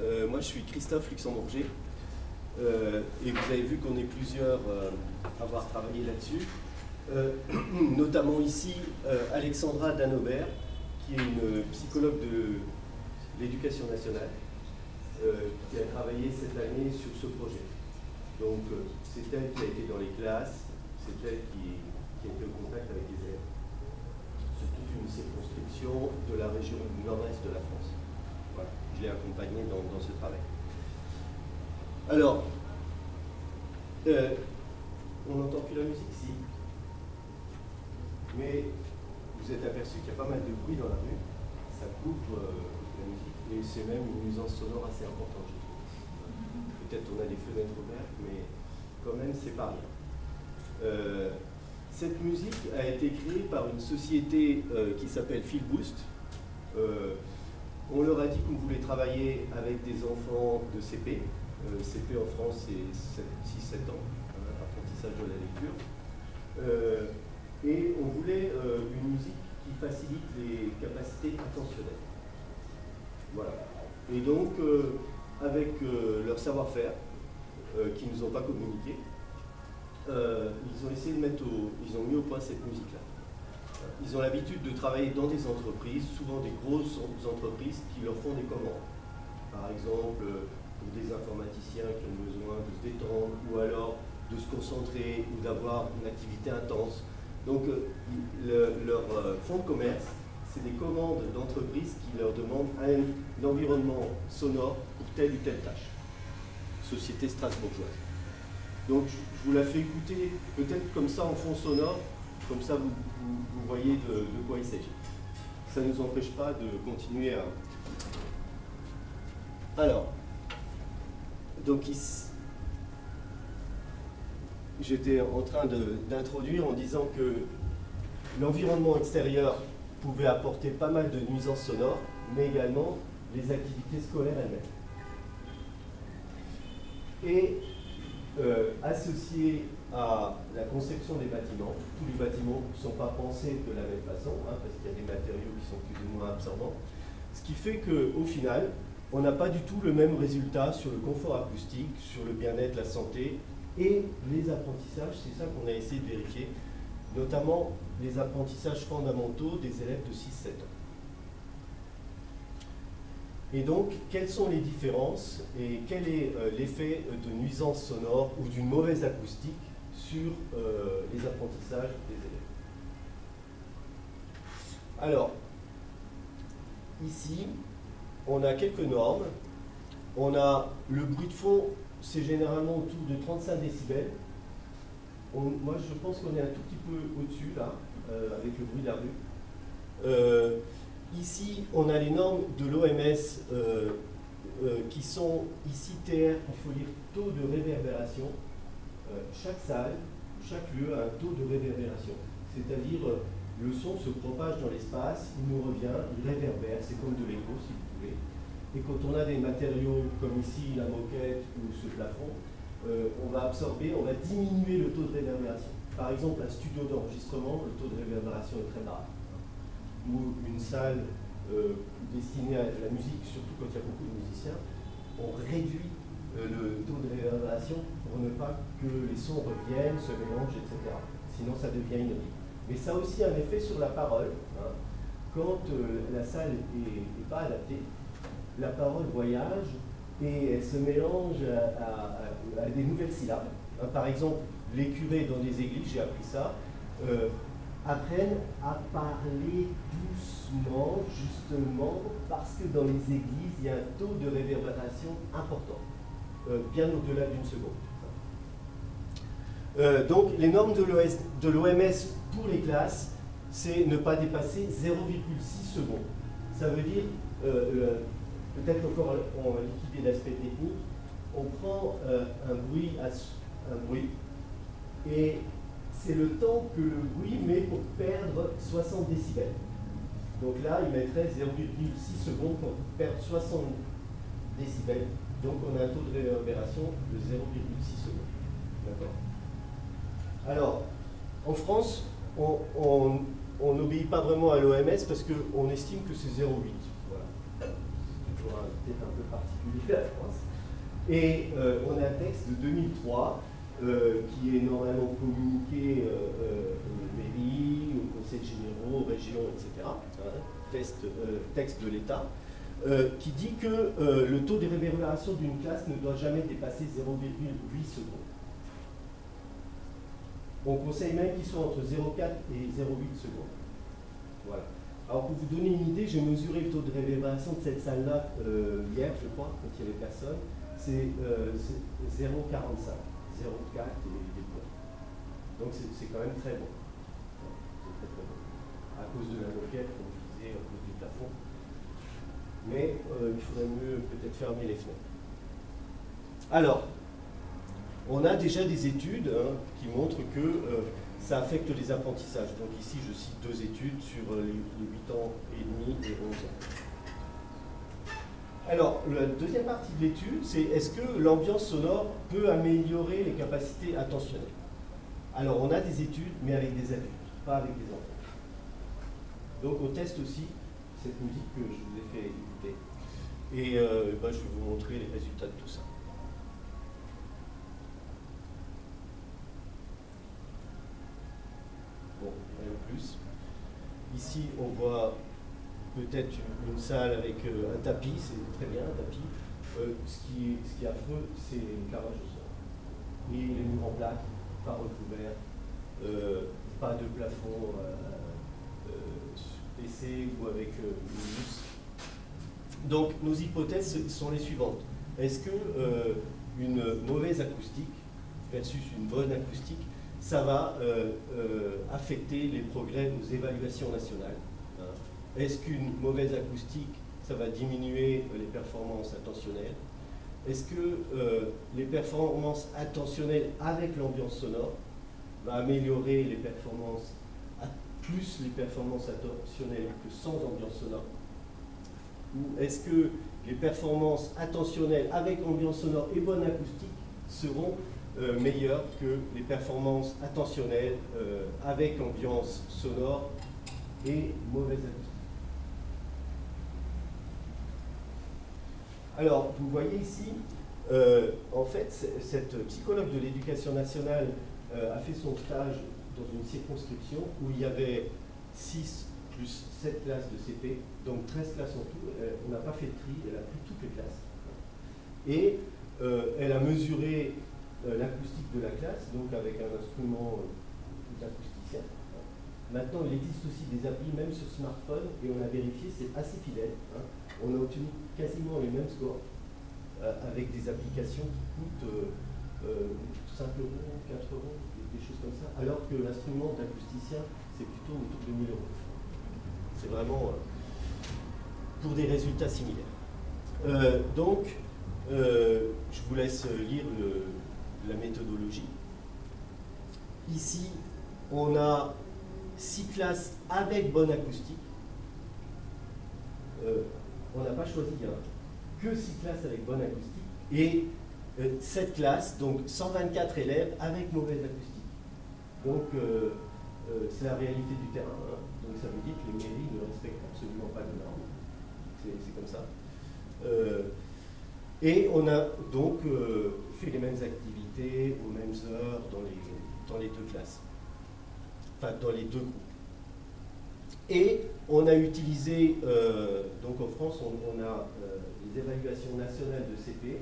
Euh, moi, je suis Christophe Luxembourger. Euh, et vous avez vu qu'on est plusieurs à avoir travaillé là-dessus. notamment ici, Alexandra Danobert, qui est une psychologue de l'éducation nationale, qui a travaillé cette année sur ce projet. Donc, c'est elle qui a été dans les classes, c'est elle qui, a été au contact avec les élèves une circonscription de la région du nord-est de la France. Je l'ai accompagné dans, ce travail. Alors, euh, on n'entend plus la musique, si. Mais vous êtes aperçu qu'il y a pas mal de bruit dans la rue. Ça couvre euh, la musique et c'est même une nuisance sonore assez importante, je trouve. Peut-être on a des fenêtres ouvertes, mais quand même, c'est pas rien. Euh, cette musique a été créée par une société qui s'appelle Feelboost. Euh, on leur a dit qu'on voulait travailler avec des enfants de CP. Euh, CP en France, c'est 6-7 ans, hein, apprentissage de la lecture. et on voulait une musique qui facilite les capacités attentionnelles. Voilà. Et donc, avec leur savoir-faire, qui ne nous ont pas communiqué, euh, ils ont essayé de mettre ils ont mis au point cette musique-là. Ils ont l'habitude de travailler dans des entreprises, souvent des grosses entreprises qui leur font des commandes. Par exemple, pour des informaticiens qui ont besoin de se détendre ou alors de se concentrer ou d'avoir une activité intense. Donc euh, leur euh, fonds de commerce, c'est des commandes d'entreprises qui leur demandent un environnement sonore pour telle ou telle tâche. Société strasbourgeoise. Donc je vous la fais écouter peut-être comme ça en fond sonore, comme ça vous, voyez de, quoi il s'agit. Ça ne nous empêche pas de continuer à... Alors, donc j'étais en train d'introduire en disant que l'environnement extérieur pouvait apporter pas mal de nuisances sonores, mais également les activités scolaires elles-mêmes. Et euh, associé à la conception des bâtiments. Tous les bâtiments ne sont pas pensés de la même façon, hein, parce qu'il y a des matériaux qui sont plus ou moins absorbants. Ce qui fait qu'au final, on n'a pas du tout le même résultat sur le confort acoustique, sur le bien-être, la santé et les apprentissages. C'est ça qu'on a essayé de vérifier, notamment les apprentissages fondamentaux des élèves de 6-7 ans. Et donc, quelles sont les différences et quel est euh, l'effet de nuisance sonore ou d'une mauvaise acoustique sur euh, les apprentissages des élèves Alors, ici, on a quelques normes. On a le bruit de fond, c'est généralement autour de 35 décibels. moi, je pense qu'on est un tout petit peu au-dessus, là, euh, avec le bruit de la rue. Ici, on a les normes de l'OMS euh, euh, qui sont ici TR, il faut lire taux de réverbération. Euh, chaque salle, chaque lieu a un taux de réverbération. C'est-à-dire, le son se propage dans l'espace, il nous revient, il réverbère, c'est comme de l'écho si vous voulez. Et quand on a des matériaux comme ici la moquette ou ce plafond, on va absorber, on va diminuer le taux de réverbération. Par exemple, un studio d'enregistrement, le taux de réverbération est très bas ou une salle euh, destinée à la musique, surtout quand il y a beaucoup de musiciens, on réduit euh, le taux de réverbération pour ne pas que les sons reviennent, se mélangent, etc. Sinon, ça devient inaudible. Mais ça a aussi un effet sur la parole. Hein. Quand euh, la salle n'est pas adaptée, la parole voyage et elle se mélange à, des nouvelles syllabes. Hein, par exemple, les curés dans des églises, j'ai appris ça, apprennent à parler doucement, justement, parce que dans les églises, il y a un taux de réverbération important, euh, bien au-delà d'une seconde. Euh, donc, les normes de l'OMS pour les classes, c'est ne pas dépasser 0,6 secondes. Ça veut dire, euh, peut-être encore on va liquider l'aspect technique, on prend un bruit, un bruit et c'est le temps que le bruit met pour perdre 60 décibels. Donc là, il mettrait 0,6 secondes pour perdre 60 décibels. Donc on a un taux de réverbération de 0,6 secondes. D'accord? Alors, en France, on n'obéit pas vraiment à l'OMS parce qu'on estime que c'est 0,8. Voilà. toujours peut-être un peu particulier à la France. Et on a un texte de 2003 qui est normalement communiqué aux mairies, aux conseils généraux, aux régions, etc. Hein, texte de l'État. qui dit que le taux de réverbération d'une classe ne doit jamais dépasser 0,8 secondes. On conseille même qu'ils soient entre 0,4 et 0,8 secondes. Voilà. Alors pour vous donner une idée, j'ai mesuré le taux de réverbération de cette salle-là euh, hier, je crois, quand il n'y avait personne. C'est 0,45, 0,4 et des points. Donc c'est quand même très bon. C'est très très bon. À cause de la moquette, comme je disais, à cause du plafond. Mais euh, il faudrait mieux peut-être fermer les fenêtres. Alors, on a déjà des études hein, qui montrent que euh, ça affecte les apprentissages. Donc ici, je cite deux études sur euh, les, 8 ans et demi et 11 ans. Alors, la deuxième partie de l'étude, c'est est-ce que l'ambiance sonore peut améliorer les capacités attentionnelles? Alors, on a des études, mais avec des adultes, pas avec des enfants. Donc, on teste aussi cette musique que je vous ai fait écouter. Et euh, bah, je vais vous montrer les résultats de tout ça. Plus. Ici, on voit peut-être une, salle avec euh, un tapis, c'est très bien un tapis. Euh, ce, qui est, affreux, c'est une carrelage au sol. Et les murs en plaque, pas recouverts, euh, pas de plafond baissé ou avec une. Donc nos hypothèses sont les suivantes. Est-ce que une mauvaise acoustique versus une bonne acoustique ça va euh, euh, affecter les progrès aux évaluations nationales. Hein. Est-ce qu'une mauvaise acoustique, ça va diminuer les performances attentionnelles? Est-ce que euh, les performances attentionnelles avec l'ambiance sonore va améliorer les performances, plus les performances attentionnelles que sans ambiance sonore? Ou est-ce que les performances attentionnelles avec ambiance sonore et bonne acoustique seront euh, meilleures que les performances attentionnelles euh, avec ambiance sonore et mauvaise acoustique. Alors, vous voyez ici, euh, en fait, cette psychologue de l'éducation nationale a fait son stage dans une circonscription où il y avait 6 plus 7 classes de CP, donc 13 classes en tout. on n'a pas fait de tri, elle a pris toutes les classes. Et elle a mesuré euh, l'acoustique de la classe, donc avec un instrument euh, d'acousticien. Maintenant, il existe aussi des applis, même sur smartphone, et on a vérifié, c'est assez fidèle. Hein. On a obtenu quasiment les mêmes scores euh, avec des applications qui coûtent 5 euros, 4 euros, des, choses comme ça, alors que l'instrument d'acousticien, c'est plutôt autour de 1000 euros. C'est vraiment pour des résultats similaires. donc, je vous laisse lire le, la méthodologie. Ici, on a six classes avec bonne acoustique. Euh, on n'a pas choisi hein, que six classes avec bonne acoustique et euh, sept classes, donc 124 élèves avec mauvaise acoustique. Donc euh, c'est la réalité du terrain. Hein. Donc ça veut dire que les mairies ne respectent absolument pas les normes. C'est comme ça. et on a donc fait les mêmes aux mêmes heures dans les, dans les deux classes, enfin dans les deux groupes. Et on a utilisé, euh, donc en France, on, a euh, les évaluations nationales de CP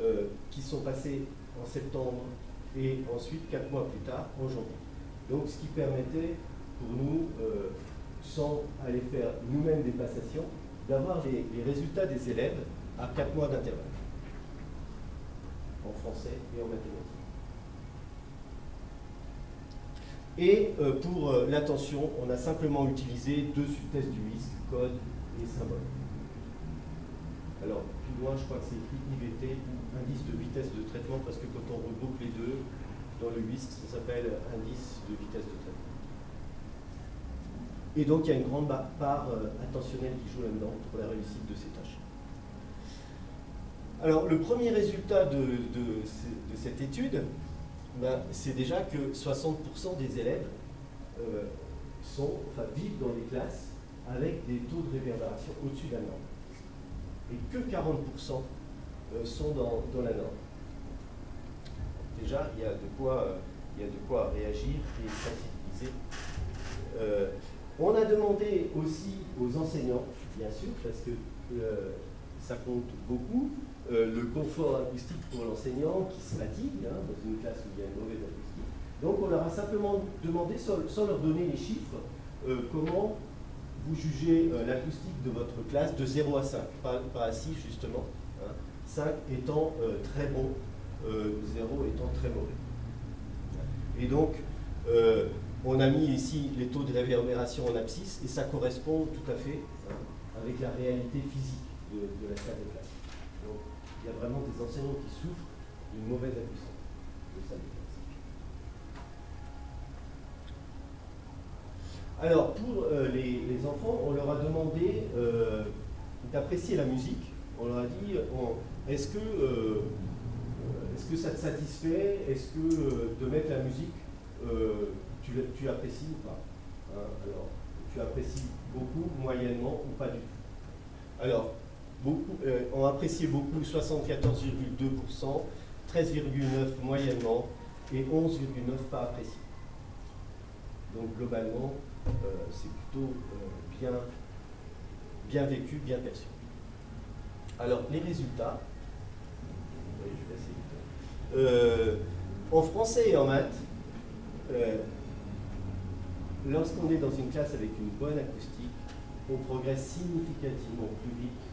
euh, qui sont passées en septembre et ensuite quatre mois plus tard, en janvier. Donc ce qui permettait pour nous, sans aller faire nous-mêmes des passations, d'avoir les résultats des élèves à quatre mois d'intervalle en français et en mathématiques. Et euh, pour euh, l'attention, on a simplement utilisé deux sous-tests du WISC, code et symbole. Alors, plus loin, je crois que c'est écrit IVT, indice de vitesse de traitement, parce que quand on regroupe les deux, dans le WISC, ça s'appelle indice de vitesse de traitement. Et donc, il y a une grande part euh, attentionnelle qui joue là-dedans pour la réussite de ces tâches. Alors, le premier résultat de, cette étude, ben, c'est déjà que 60% des élèves euh, vivent dans des classes avec des taux de réverbération au-dessus d'un norme. et que 40% sont dans, la norme. Déjà, il y a de quoi, il y a de quoi réagir et sensibiliser. on a demandé aussi aux enseignants, bien sûr, parce que ça compte beaucoup, le confort acoustique pour l'enseignant qui se fatigue hein, dans une classe où il y a une mauvaise acoustique. Donc on leur a simplement demandé, sans, leur donner les chiffres, comment vous jugez euh, l'acoustique de votre classe de 0 à 5, pas, à 6 justement, 5 hein. étant euh, très bon, 0 euh, étant très mauvais. Et donc, on a mis ici les taux de réverbération en abscisse et ça correspond tout à fait hein, avec la réalité physique de, la salle de classe. Il y a vraiment des enseignants qui souffrent d'une mauvaise acoustique de classe. Alors, pour euh, les, enfants, on leur a demandé euh, d'apprécier la musique. On leur a dit, est-ce que, euh, que ça te satisfait? Est-ce que de mettre la musique, tu, tu, apprécies ou pas? Hein, Alors, tu apprécies beaucoup, moyennement ou pas du tout? Alors, beaucoup, on apprécié beaucoup 74,2%, 13,9% moyennement et 11,9% pas apprécié. Donc globalement, euh, c'est plutôt euh, bien, bien vécu, bien perçu. Alors, les résultats. Euh, en français et en maths, lorsqu'on est dans une classe avec une bonne acoustique, on progresse significativement plus vite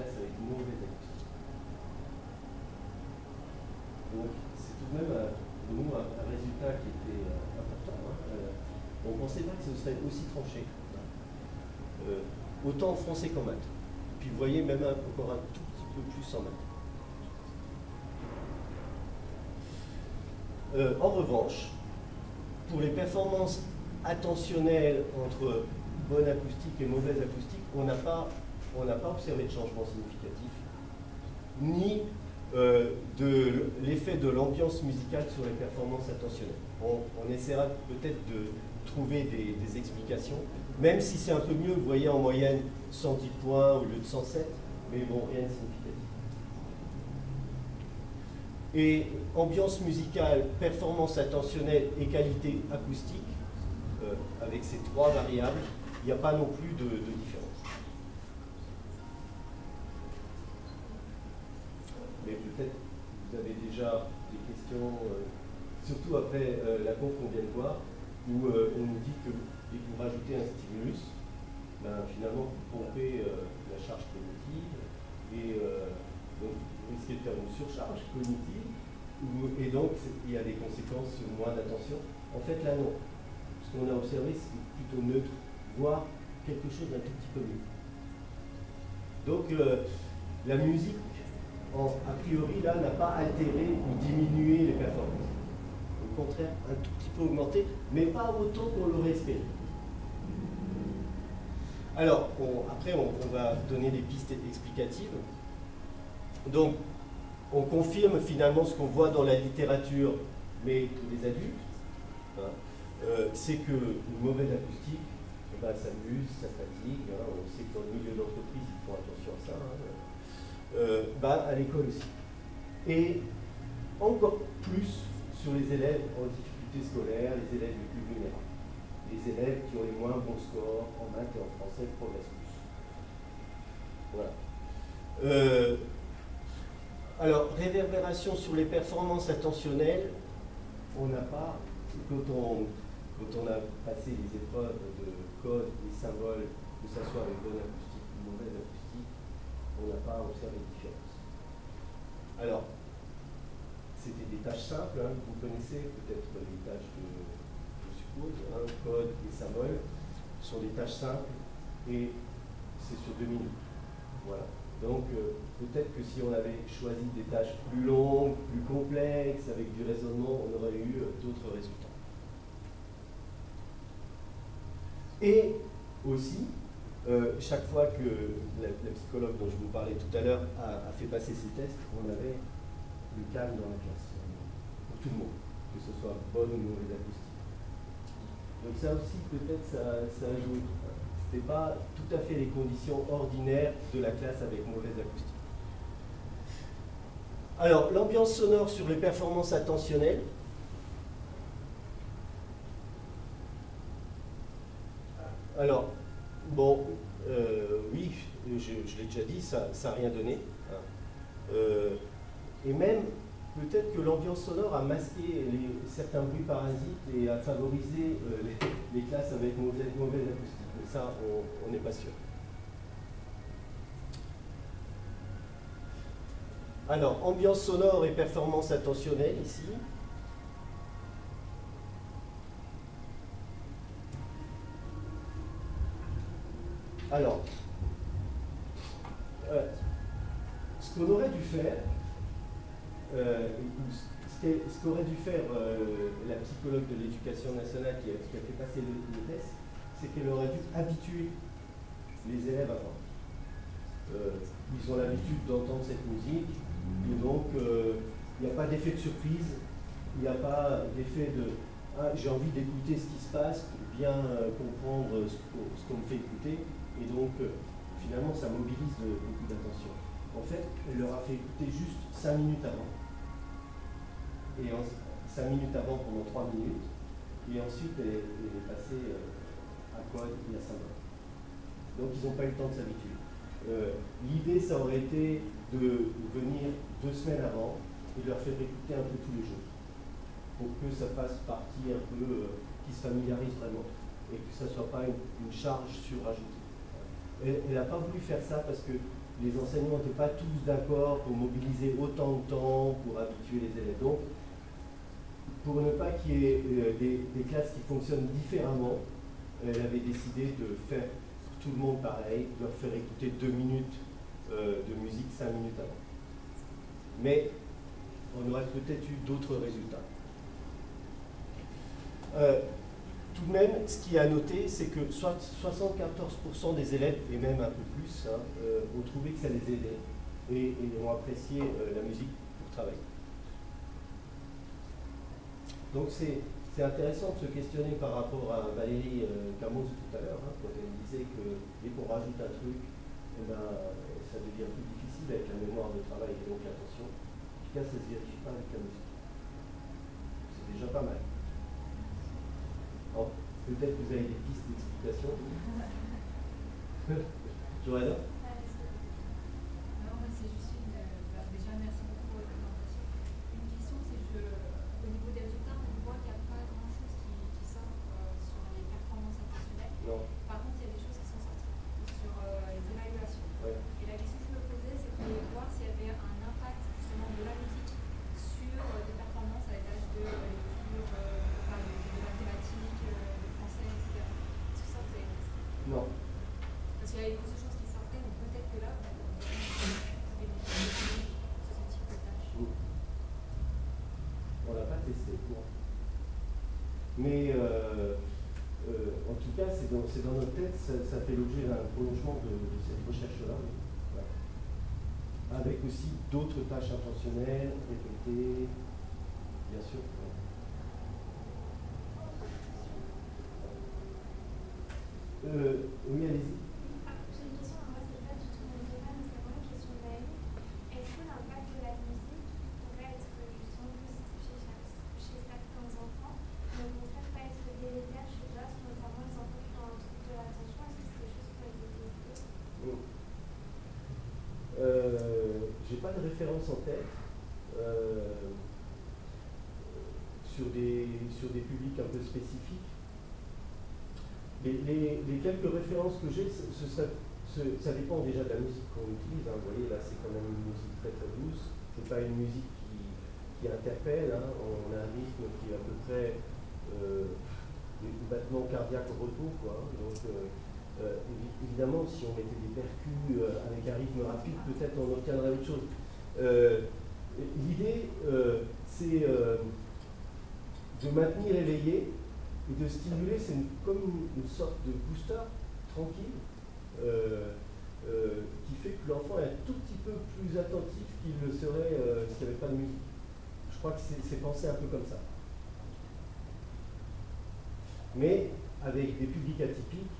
classe avec mauvaise acoustique. Donc, c'est tout de même un, résultat qui était important. Hein, on ne pensait pas que ce serait aussi tranché. Euh, autant en français qu'en maths. Puis vous voyez même encore un tout petit peu plus en maths. Euh, en revanche, pour les performances attentionnelles entre bonne acoustique et mauvaise acoustique, on n'a pas, pas observé de changement significatif, ni euh, de l'effet de l'ambiance musicale sur les performances attentionnelles. on essaiera peut-être de, trouver des, explications, même si c'est un peu mieux, vous voyez en moyenne 110 points au lieu de 107, mais bon, rien de significatif. Et ambiance musicale, performance attentionnelle et qualité acoustique, euh, avec ces trois variables, il n'y a pas non plus de, différence. Mais peut-être vous avez déjà des questions, euh, surtout après euh, la conf qu'on vient de voir où euh, on nous dit que dès vous rajoutez un stimulus, ben, finalement vous pompez la charge cognitive et donc vous risquez de faire une surcharge cognitive et donc il y a des conséquences moins d'attention. En fait là non. Ce qu'on a observé c'est plutôt neutre, voire quelque chose d'un tout petit peu mieux. Donc la musique, a priori là, n'a pas altéré ou diminué les performances au contraire un tout petit peu augmenté, mais pas autant qu'on l'aurait espéré. Alors, après, on, va donner des pistes explicatives. Donc, on confirme finalement ce qu'on voit dans la littérature, mais les adultes, hein. euh, c'est qu'une mauvaise acoustique, eh ben, ça muse, ça fatigue. Hein. on sait que dans le milieu d'entreprise, ils font attention à ça. Hein. Euh, bah, à l'école aussi. Et encore plus sur les élèves en difficulté scolaire, les élèves les plus vulnérables. Les élèves qui ont les moins bons scores en maths et en français progressent plus. Voilà. Euh, alors, réverbération sur les performances attentionnelles, on n'a pas, quand on, quand on a passé les épreuves de code et symboles, que ce soit avec bonne acoustique ou mauvaise acoustique, on n'a pas observé de différence. Alors, c'était des tâches simples, hein, vous connaissez peut-être les tâches de, je suppose, hein, code et symbole, sont des tâches simples et c'est sur deux minutes. Voilà. Donc euh, peut-être que si on avait choisi des tâches plus longues, plus complexes, avec du raisonnement, on aurait eu euh, d'autres résultats. Et aussi, euh, chaque fois que la, psychologue dont je vous parlais tout à l'heure a, fait passer ces tests, on avait le calme dans la classe, pour tout le monde, que ce soit bonne ou mauvaise acoustique. Donc ça aussi, peut-être, ça, a joué. C'était pas tout à fait les conditions ordinaires de la classe avec mauvaise acoustique. Alors, l'ambiance sonore sur les performances attentionnelles. Alors, bon, euh, oui, je, l'ai déjà dit, ça n'a rien donné. Euh, et même, peut-être que l'ambiance sonore a masqué certains bruits parasites et a favorisé euh, les, classes avec mauvaise, acoustique. Mais ça, on n'est pas sûr. Alors, ambiance sonore et performance attentionnelle ici. Alors, euh, ce qu'on aurait dû faire, euh, ce qu'aurait dû faire euh, la psychologue de l'éducation nationale qui a, fait passer le, test, c'est qu'elle aurait dû habituer les élèves à voir. ils ont l'habitude d'entendre cette musique, et donc il n'y a pas d'effet de surprise, il n'y a pas d'effet de ah, j'ai envie d'écouter ce qui se passe, bien comprendre ce qu'on me fait écouter. Et donc, euh, finalement, ça mobilise beaucoup d'attention. En fait, elle leur a fait écouter juste 5 minutes avant. Et 5 minutes avant pendant 3 minutes. Et ensuite, elle, est passée euh, à y a 5 ans. Donc, ils n'ont pas eu le temps de s'habituer. Euh, l'idée, ça aurait été de venir deux semaines avant et de leur faire écouter un peu tous les jours. Pour que ça fasse partie un peu, qu'ils se familiarisent vraiment. Et que ça ne soit pas une, une charge surajoutée. Elle n'a pas voulu faire ça parce que les enseignants n'étaient pas tous d'accord pour mobiliser autant de temps pour habituer les élèves. Donc, pour ne pas qu'il y ait euh, des, classes qui fonctionnent différemment, elle avait décidé de faire tout le monde pareil, de leur faire écouter deux minutes euh, de musique cinq minutes avant. Mais on aurait peut-être eu d'autres résultats. Euh, tout de même, ce qui est à noter, c'est que 74% des élèves, et même un peu plus, hein, euh, ont trouvé que ça les aidait et, ont apprécié euh, la musique pour travailler. Donc c'est intéressant de se questionner par rapport à Valérie euh, Camus tout à l'heure, hein, quand elle disait que dès qu'on rajoute un truc, eh ben, ça devient plus difficile avec la mémoire de travail et donc l'attention. En tout cas, ça ne se vérifie pas avec la musique. C'est déjà pas mal. Peut-être que vous avez des pistes d'explication. Joanna c'est dans, notre tête, ça, fait l'objet d'un prolongement de, cette recherche-là. Avec aussi d'autres tâches intentionnelles, répétées, bien sûr. Euh, oui, allez-y. Référence en tête euh, sur, des, sur des publics un peu spécifiques. Les, quelques références que j'ai, ça dépend déjà de la musique qu'on utilise. Hein. Vous voyez, là, c'est quand même une musique très très douce. C'est pas une musique qui, qui interpelle. Hein. On a un rythme qui est à peu près euh, des battements cardiaques au retour. Quoi. Donc, euh, euh, évidemment, si on mettait des percus avec un rythme rapide, peut-être on obtiendrait autre chose. Euh, l'idée, euh, c'est euh, de maintenir éveillé et de stimuler, c'est comme une, sorte de booster tranquille qui fait que l'enfant est un tout petit peu plus attentif qu'il le serait s'il n'y avait pas de musique. Je crois que c'est pensé un peu comme ça. Mais avec des publics atypiques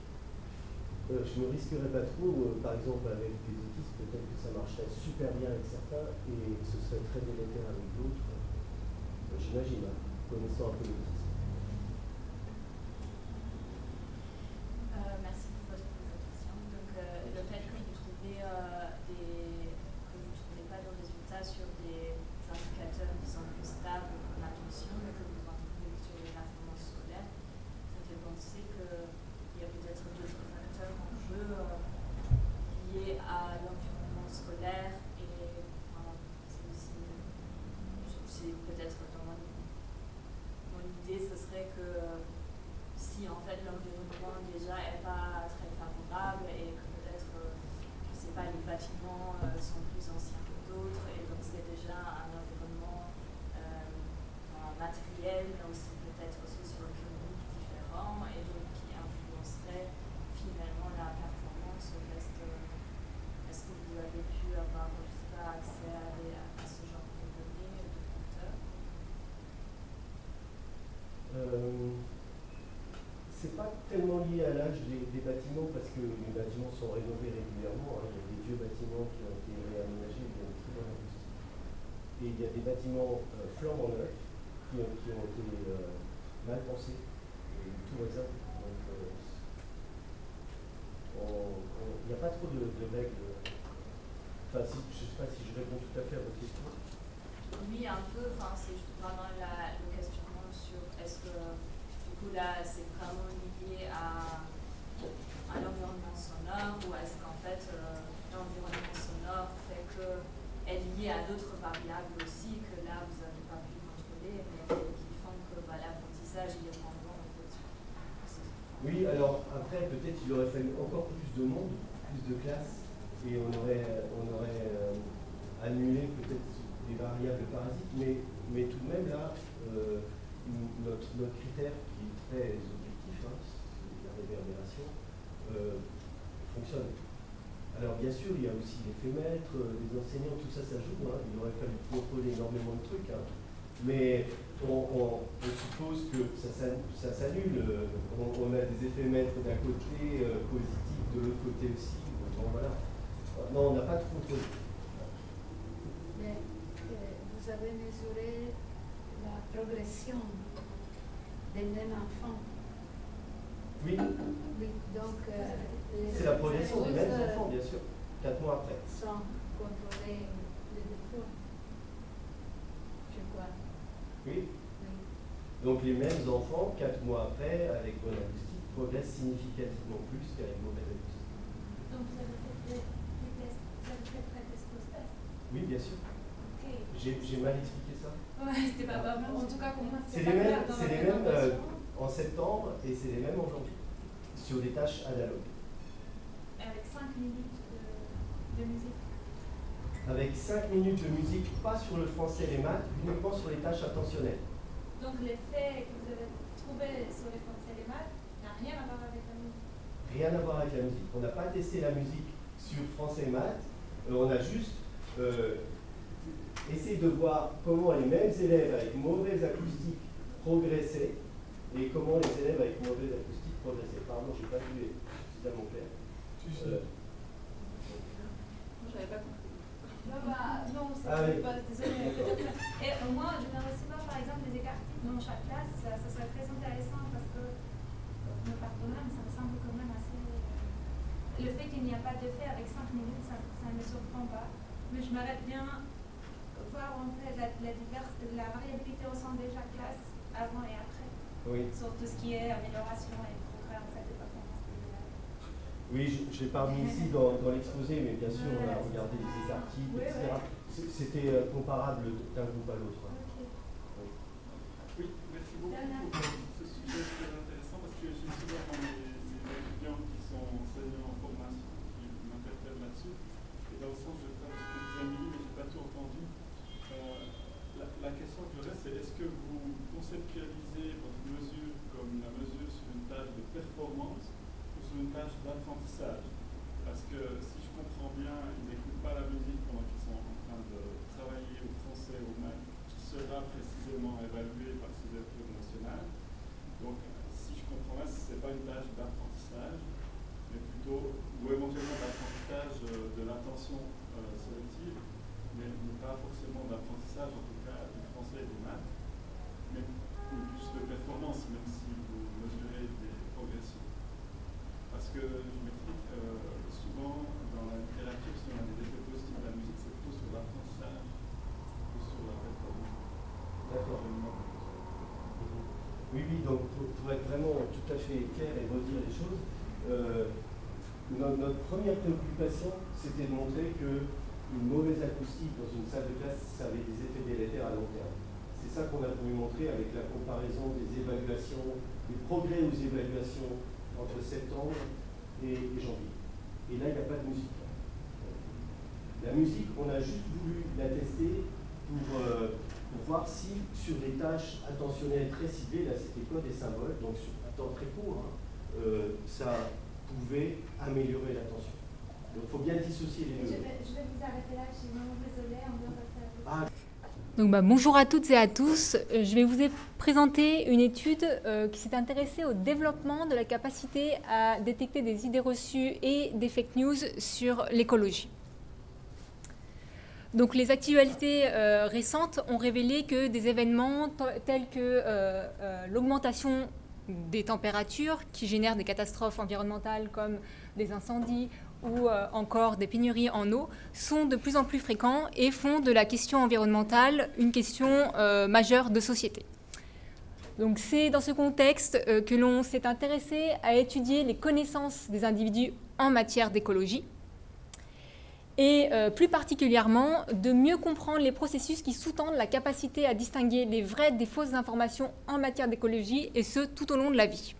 euh, je ne risquerais pas trop, par exemple avec des autistes, peut-être que ça marcherait super bien avec certains et ce serait très délétère avec d'autres. J'imagine, hein, connaissant un peu l'autisme. Tellement lié à l'âge des, bâtiments parce que les bâtiments sont rénovés régulièrement. Hein. Il y a des vieux bâtiments qui ont été réaménagés, très Et il y a des bâtiments euh, flambant neufs qui, ont, été euh, mal pensés, et tout euh, il n'y a pas trop de, règles. Enfin, je ne sais pas si je réponds tout à fait à votre question. Oui, un peu. Enfin, c'est vraiment la, le questionnement sur est-ce que du coup là, c'est vraiment à, à l'environnement sonore ou est-ce qu'en fait euh, l'environnement sonore fait que est lié à d'autres variables aussi que là vous n'avez pas pu contrôler mais qui font que bah, l'apprentissage est pendant en fait. Oui, alors après peut-être il aurait fallu encore plus de monde, plus de classes et on aurait, on aurait euh, annulé peut-être des variables parasites, mais, mais tout de même là, euh, notre, notre critère qui est très euh, fonctionne. Alors bien sûr, il y a aussi les maîtres, les enseignants, tout ça, ça joue. Hein. Il aurait fallu contrôler énormément de trucs. Hein. Mais on, suppose que ça, s'annule. On, a des effets maîtres d'un côté, euh, positifs de l'autre côté aussi. voilà. Non, on n'a pas de contrôle. Mais euh, vous avez mesuré la progression des mêmes enfants oui. donc. Euh, c'est la progression des mêmes enfants, bien sûr, quatre mois après. Sans contrôler les défauts, je crois. Oui. Donc les mêmes enfants, quatre mois après, avec bonne acoustique, progressent significativement plus qu'avec mauvaise acoustique. Donc vous avez fait des tests, vous avez fait pré-test post-test Oui, bien sûr. J'ai mal expliqué ça Ouais, c'était pas vraiment. En tout cas, pour moi, les mêmes. C'est les mêmes en septembre et c'est les mêmes aujourd'hui, sur des tâches analogues. Avec 5 minutes de, musique Avec 5 minutes de musique, pas sur le français et les maths, uniquement sur les tâches attentionnelles. Donc l'effet que vous avez trouvé sur les français et les maths n'a rien à voir avec la musique Rien à voir avec la musique. On n'a pas testé la musique sur français et maths, euh, on a juste euh, essayé de voir comment les mêmes élèves avec mauvaise acoustique progressaient et comment les élèves avec mauvaise acoustique progressaient. Pardon, je n'ai pas vu suffisamment clair. Euh, je n'avais pas compris. Non, bah, non c'est ah, oui. pas, désolé. Et euh, moi, je ne sais pas, par exemple, les écarts dans chaque classe, ça, ça, serait très intéressant parce que, me pardonnez, mais ça me semble quand même assez. Le fait qu'il n'y a pas d'effet avec 5 minutes, ça, ne me surprend pas. Mais je m'arrête bien voir en fait la, la, diverse, la variabilité au sein de chaque classe avant et après. Oui. Sur tout ce qui est amélioration et progrès en fait de performance Oui, je ne l'ai pas mis ici dans, dans l'exposé, mais bien sûr, on a regardé les articles, etc. C'était euh, comparable d'un groupe à l'autre. Oui. oui, merci beaucoup pour ce sujet très intéressant parce que je me souviens dimension euh, sélective, mais, pas forcément d'apprentissage, en tout cas du français et des maths, mais, plus de performance, même si vous mesurez des progressions. Parce que je m'explique, euh, souvent dans la littérature, si on a des effets positifs de la musique, c'est plutôt sur l'apprentissage que sur la performance. D'accord. Mhm. Oui, oui, donc pour, être vraiment tout à fait clair et redire les choses, euh, notre, notre première préoccupation, c'était de montrer que une mauvaise acoustique dans une salle de classe, ça avait des effets délétères à long terme. C'est ça qu'on a voulu montrer avec la comparaison des évaluations, des progrès aux évaluations entre septembre et, janvier. Et là, il n'y a pas de musique. La musique, on a juste voulu la tester pour, euh, voir si sur des tâches attentionnelles très ciblées, là c'était quoi des symboles, donc sur un temps très court, hein, euh, ça pouvait améliorer l'attention. Donc il faut bien dissocier les deux. Je vais, je vais vous arrêter là, je suis vraiment désolée, on doit passer à Ah, Donc, bah, bonjour à toutes et à tous. Euh, Je vais vous présenter une étude euh, qui s'est intéressée au développement de la capacité à détecter des idées reçues et des fake news sur l'écologie. Donc, les actualités euh, récentes ont révélé que des événements tels que euh, euh, l'augmentation des températures qui génèrent des catastrophes environnementales comme des incendies ou euh, encore des pénuries en eau sont de plus en plus fréquents et font de la question environnementale une question euh, majeure de société. Donc c'est dans ce contexte euh, que l'on s'est intéressé à étudier les connaissances des individus en matière d'écologie et plus particulièrement de mieux comprendre les processus qui sous-tendent la capacité à distinguer les vraies des fausses informations en matière d'écologie et ce tout au long de la vie.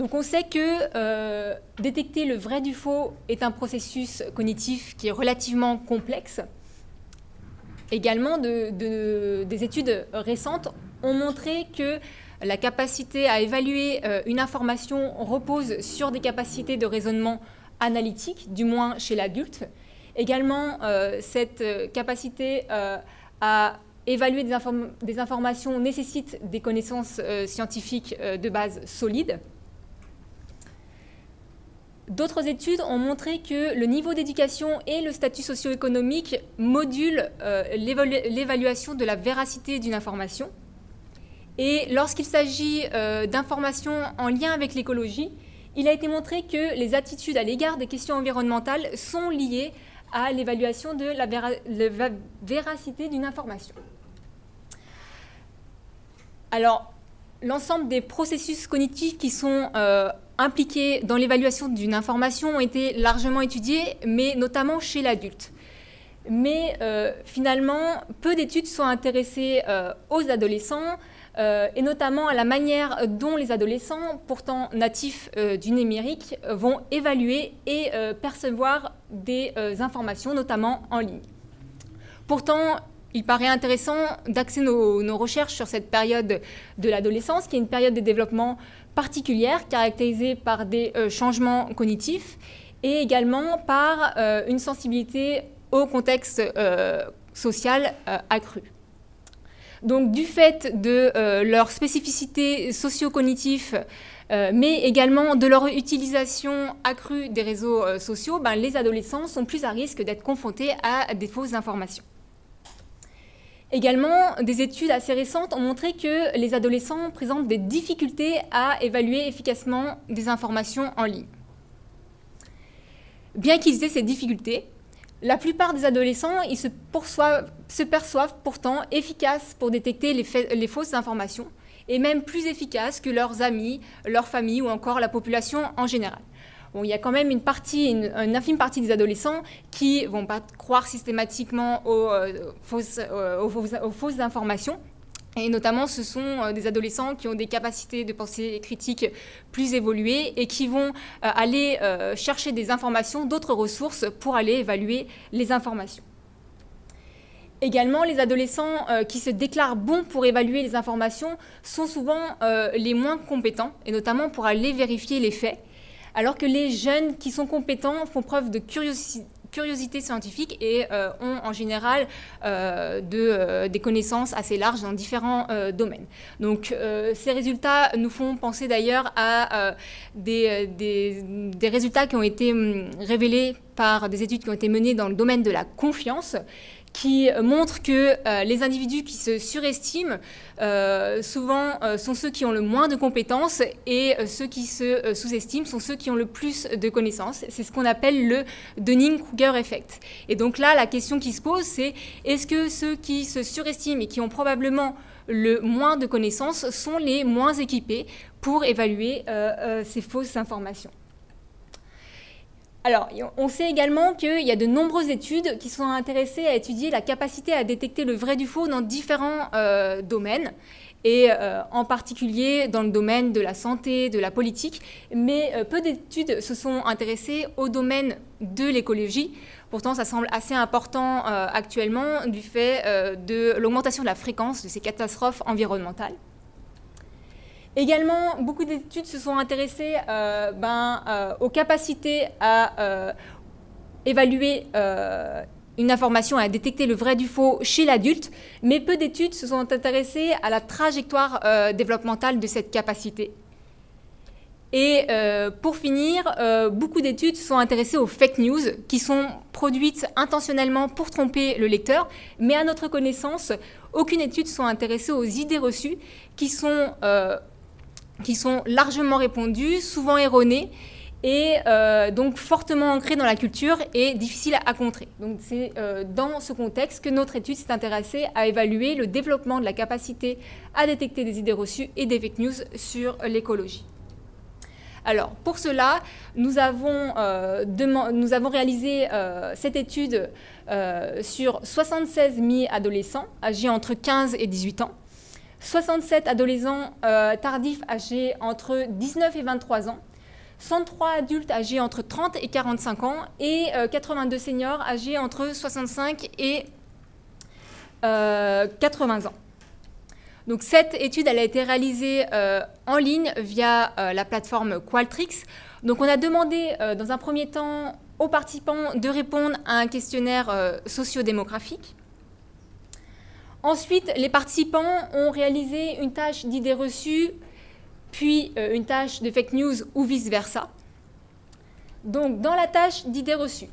Donc on sait que euh, détecter le vrai du faux est un processus cognitif qui est relativement complexe. Également, de- de- des études récentes ont montré que la capacité à évaluer euh, une information repose sur des capacités de raisonnement analytique, du moins chez l'adulte. Également, euh, cette capacité à évaluer des, inform- des informations nécessite des connaissances scientifiques de base solides. D'autres études ont montré que le niveau d'éducation et le statut socio-économique modulent euh, l'évalu- l'évaluation de la véracité d'une information. Et lorsqu'il s'agit euh, d'informations en lien avec l'écologie, il a été montré que les attitudes à l'égard des questions environnementales sont liées à l'évaluation de la véracité d'une information. Alors, l'ensemble des processus cognitifs qui sont euh, impliqués dans l'évaluation d'une information ont été largement étudiés, mais notamment chez l'adulte. Mais euh, finalement, peu d'études sont intéressées euh, aux adolescents, euh, et notamment à la manière dont les adolescents, pourtant natifs du numérique, vont évaluer et percevoir des informations, notamment en ligne. Pourtant, il paraît intéressant d'axer nos recherches sur cette période de l'adolescence, qui est une période de développement particulière, caractérisée par des euh, changements cognitifs et également par euh, une sensibilité au contexte euh, social euh, accru. Donc, du fait de euh, leur spécificité socio-cognitive, mais également de leur utilisation accrue des réseaux sociaux, ben, les adolescents sont plus à risque d'être confrontés à des fausses informations. Également, des études assez récentes ont montré que les adolescents présentent des difficultés à évaluer efficacement des informations en ligne. Bien qu'ils aient ces difficultés, la plupart des adolescents se, perçoivent pourtant efficaces pour détecter les, les fausses informations et même plus efficaces que leurs amis, leur famille ou encore la population en général. Il y a quand même une partie, une, infime partie des adolescents qui vont pas croire systématiquement aux, euh, fausses, euh, fausses- informations. Et notamment, ce sont euh, des adolescents qui ont des capacités de pensée critique plus évoluées et qui vont aller chercher des informations, d'autres ressources pour aller évaluer les informations. Également, les adolescents qui se déclarent bons pour évaluer les informations sont souvent les moins compétents, et notamment pour aller vérifier les faits, alors que les jeunes qui sont compétents font preuve de curiosi- curiosité scientifique et euh, ont en général euh, euh, des connaissances assez larges dans différents domaines. Donc ces résultats nous font penser d'ailleurs à des résultats qui ont été hum, révélés par des études qui ont été menées dans le domaine de la confiance, qui montre que euh, les individus qui se surestiment euh, souvent euh, sont ceux qui ont le moins de compétences et ceux qui se sous-estiment sont ceux qui ont le plus de connaissances. C'est ce qu'on appelle le Dunning-Kruger effect. Et donc là, la question qui se pose, c'est est-ce que ceux qui se surestiment et qui ont probablement le moins de connaissances sont les moins équipés pour évaluer ces fausses informations? Alors, on sait également qu'il y a de nombreuses études qui sont intéressées à étudier la capacité à détecter le vrai du faux dans différents euh, domaines, et euh, en particulier dans le domaine de la santé, de la politique, mais euh, peu d'études se sont intéressées au domaine de l'écologie. Pourtant, ça semble assez important actuellement du fait de l'augmentation de la fréquence de ces catastrophes environnementales. Également, beaucoup d'études se sont intéressées euh, ben, euh, aux capacités à euh, évaluer une information à détecter le vrai du faux chez l'adulte, mais peu d'études se sont intéressées à la trajectoire développementale de cette capacité. Et pour finir, beaucoup d'études se sont intéressées aux fake news qui sont produites intentionnellement pour tromper le lecteur, mais à notre connaissance, aucune étude ne sont intéressées aux idées reçues qui sont qui sont largement répandues, souvent erronées et euh, donc fortement ancrées dans la culture et difficiles à, contrer. C'est euh, dans ce contexte que notre étude s'est intéressée à évaluer le développement de la capacité à détecter des idées reçues et des fake news sur l'écologie. Alors, pour cela, nous avons, euh, nous avons réalisé cette étude sur 76 mi-adolescents âgés entre 15 et 18 ans. 67 adolescents euh, tardifs âgés entre 19 et 23 ans, 103 adultes âgés entre 30 et 45 ans et 82 euh, seniors âgés entre 65 et 80 euh, ans. Donc cette étude elle a été réalisée en ligne via la plateforme Qualtrics. Donc on a demandé dans un premier temps aux participants de répondre à un questionnaire sociodémographique. Ensuite, les participants ont réalisé une tâche d'idées reçues, puis euh, une tâche de fake news ou vice-versa. Donc, dans la tâche d'idées reçues,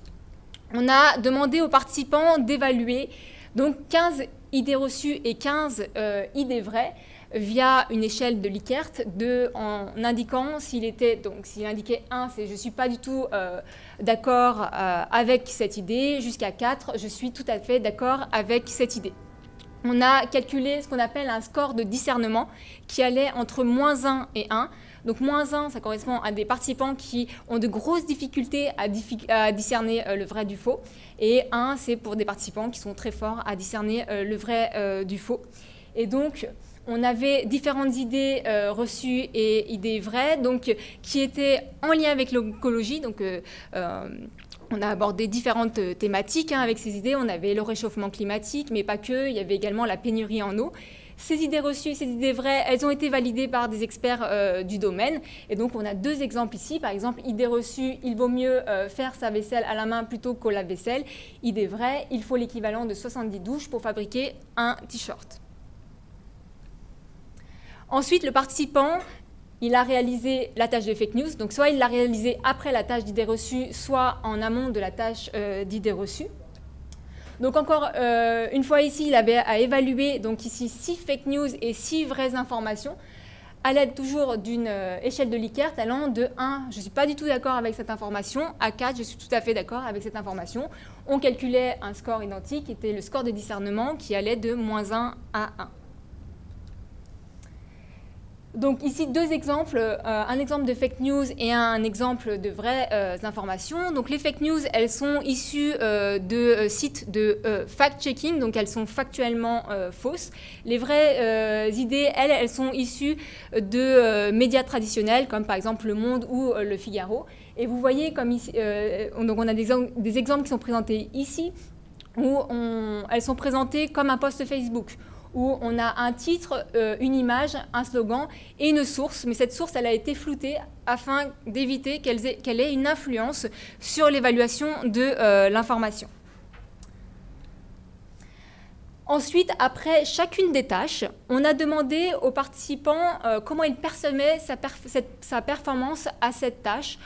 on a demandé aux participants d'évaluer donc 15 idées reçues et 15 euh, idées vraies via une échelle de Likert en indiquant s'il indiquait 1 c'est je suis pas du tout euh, d'accord avec cette idée jusqu'à 4 je suis tout à fait d'accord avec cette idée on a calculé ce qu'on appelle un score de discernement qui allait entre moins 1 et 1. Donc moins 1, ça correspond à des participants qui ont de grosses difficultés à, discerner euh, le vrai du faux. Et 1, c'est pour des participants qui sont très forts à discerner euh, le vrai euh, du faux. Et donc, on avait différentes idées reçues et idées vraies, donc qui étaient en lien avec l'écologie. Donc, on a abordé différentes euh, thématiques hein, avec ces idées. On avait le réchauffement climatique, mais pas que. Il y avait également la pénurie en eau. Ces idées reçues, ces idées vraies, elles ont été validées par des experts euh, du domaine. Et donc, on a deux exemples ici. Par exemple, idée reçue, il vaut mieux euh, faire sa vaisselle à la main plutôt qu'au lave-vaisselle. Idée vraie, il faut l'équivalent de 70 douches pour fabriquer un t-shirt. Ensuite, le participant il a réalisé la tâche de fake news. Donc soit il l'a réalisé après la tâche d'idées reçues, soit en amont de la tâche euh, d'idées reçues. Donc encore euh, une fois ici, il avait à évaluer donc ici six fake news et six vraies informations à l'aide toujours d'une euh, échelle de Likert allant de 1, je ne suis pas du tout d'accord avec cette information, à 4, je suis tout à fait d'accord avec cette information. On calculait un score identique, qui était le score de discernement, qui allait de moins 1 à 1. Donc ici deux exemples, euh, un exemple de fake news et un exemple de vraies euh, informations. Donc les fake news, elles sont issues euh, de sites de fact-checking, donc elles sont factuellement fausses. Les vraies idées, elles, elles sont issues de médias traditionnels comme par exemple Le Monde ou Le Figaro. Et vous voyez comme ici, donc on a des, exemples qui sont présentés ici où elles sont présentées comme un post Facebook où on a un titre, euh, une image, un slogan et une source, mais cette source, elle a été floutée afin d'éviter qu'elle ait, une influence sur l'évaluation de euh, l'information. Ensuite, après chacune des tâches, on a demandé aux participants euh, comment ils percevaient sa, performance à cette tâche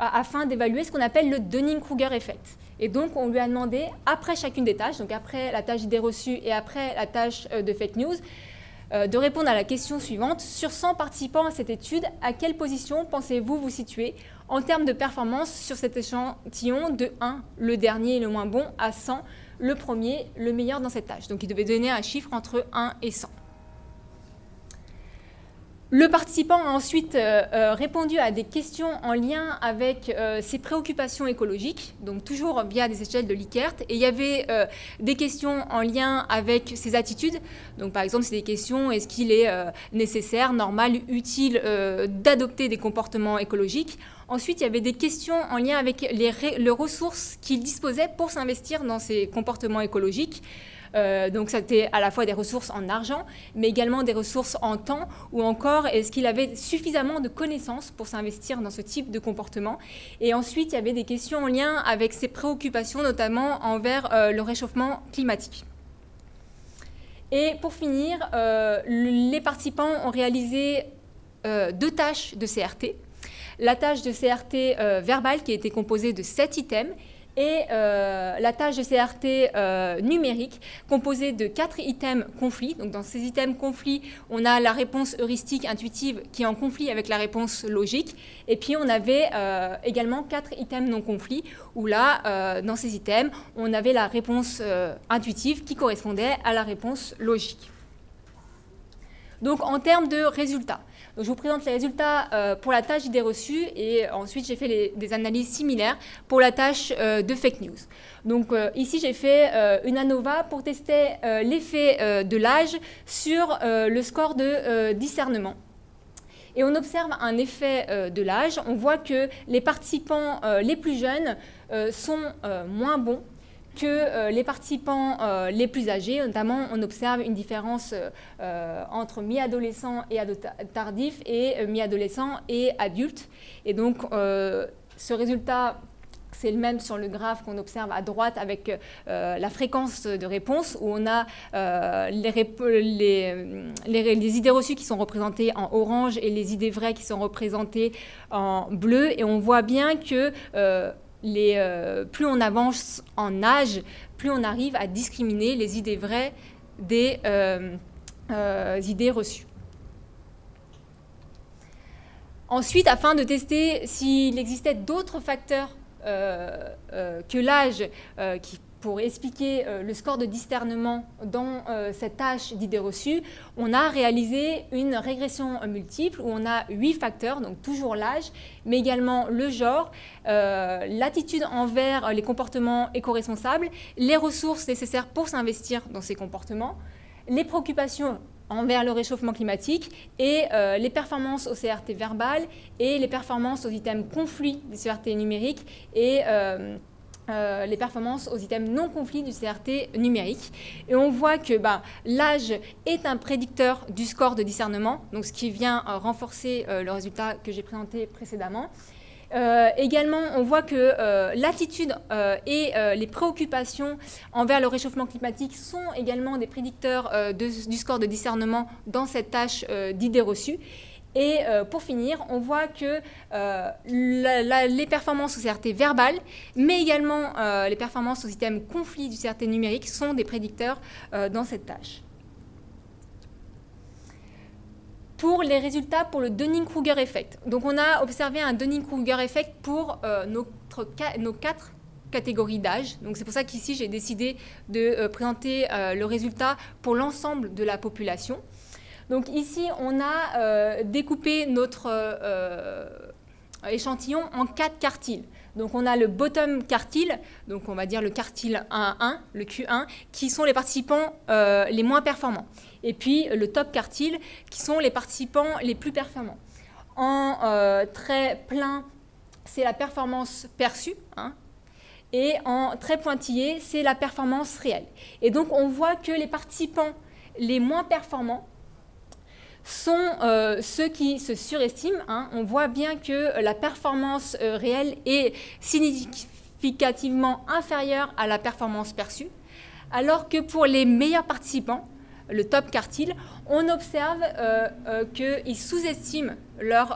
afin d'évaluer ce qu'on appelle le Dunning-Kruger effect. Et donc, on lui a demandé, après chacune des tâches, donc après la tâche d'idée reçue et après la tâche de fake news, de répondre à la question suivante. Sur 100 participants à cette étude, à quelle position pensez-vous vous situer en termes de performance sur cet échantillon de 1, le dernier le moins bon, à 100, le premier, le meilleur dans cette tâche? Donc il devait donner un chiffre entre 1 et 100. Le participant a ensuite euh, euh, répondu à des questions en lien avec euh, ses préoccupations écologiques, donc toujours via des échelles de Likert. Et il y avait des questions en lien avec ses attitudes. Donc par exemple, c'est des questions est-ce qu'il est nécessaire, normal, utile d'adopter des comportements écologiques? Ensuite, il y avait des questions en lien avec les, les ressources qu'il disposait pour s'investir dans ces comportements écologiques. Euh, donc c'était à la fois des ressources en argent, mais également des ressources en temps, ou encore est-ce qu'il avait suffisamment de connaissances pour s'investir dans ce type de comportement? Et ensuite, il y avait des questions en lien avec ses préoccupations, notamment envers euh, le réchauffement climatique. Et pour finir, euh, les participants ont réalisé deux tâches de CRT la tâche de CRT verbale qui été composée de 7 items et euh, la tâche de CRT euh, numérique composée de quatre items conflits. Donc dans ces items conflits, on a la réponse heuristique intuitive qui est en conflit avec la réponse logique. Et puis on avait également quatre items non conflits où là, dans ces items, on avait la réponse intuitive qui correspondait à la réponse logique. Donc en termes de résultats, je vous présente les résultats euh, pour la tâche d'idées reçues et ensuite j'ai fait des analyses similaires pour la tâche euh, de fake news. Donc euh, ici j'ai fait une ANOVA pour tester l'effet de l'âge sur le score de discernement. Et on observe un effet de l'âge. On voit que les participants les plus jeunes sont moins bons que euh, les participants euh, les plus âgés, notamment on observe une différence euh, entre mi-adolescent et ado tardif et mi-adolescent et adulte. Et donc ce résultat c'est le même sur le graphe qu'on observe à droite avec la fréquence de réponse, où on a les, idées reçues qui sont représentées en orange et les idées vraies qui sont représentées en bleu. Et on voit bien que euh, plus on avance en âge, plus on arrive à discriminer les idées vraies des euh, euh, idées reçues. Ensuite, afin de tester s'il existait d'autres facteurs que l'âge qui pour expliquer euh, le score de discernement dans euh, cette tâche d'idées reçues, on a réalisé une régression multiple où on a huit facteurs, donc toujours l'âge, mais également le genre, euh, l'attitude envers les comportements éco-responsables, les ressources nécessaires pour s'investir dans ces comportements, les préoccupations envers le réchauffement climatique et les performances au CRT verbal et les performances aux items conflits du CRT numérique et les performances aux items non conflits du CRT numérique. Et on voit que bah, l'âge est un prédicteur du score de discernement, donc ce qui vient euh, renforcer euh, le résultat que j'ai présenté précédemment. également, on voit que l'attitude et les préoccupations envers le réchauffement climatique sont également des prédicteurs du score de discernement dans cette tâche d'idées reçues. Et euh, pour finir, on voit que euh, les performances au CRT verbal, mais également euh, les performances au système conflit du CRT numérique sont des prédicteurs dans cette tâche. Pour les résultats pour le Dunning-Kruger effect. Donc on a observé un Dunning-Kruger effect pour nos quatre catégories d'âge. Donc c'est pour ça qu'ici j'ai décidé de présenter le résultat pour l'ensemble de la population. Donc ici, on a euh, découpé notre euh, échantillon en quatre quartiles. Donc on a le bottom quartile, donc on va dire le quartile 1-1, le Q1, qui sont les participants euh, les moins performants. Et puis le top quartile, qui sont les participants les plus performants. En très plein, c'est la performance perçue. Hein, et en très pointillé, c'est la performance réelle. Et donc on voit que les participants les moins performants sont euh, ceux qui se surestiment. Hein. On voit bien que la performance euh, réelle est significativement inférieure à la performance perçue, alors que pour les meilleurs participants, le top quartile, on observe qu'ils sous-estiment leur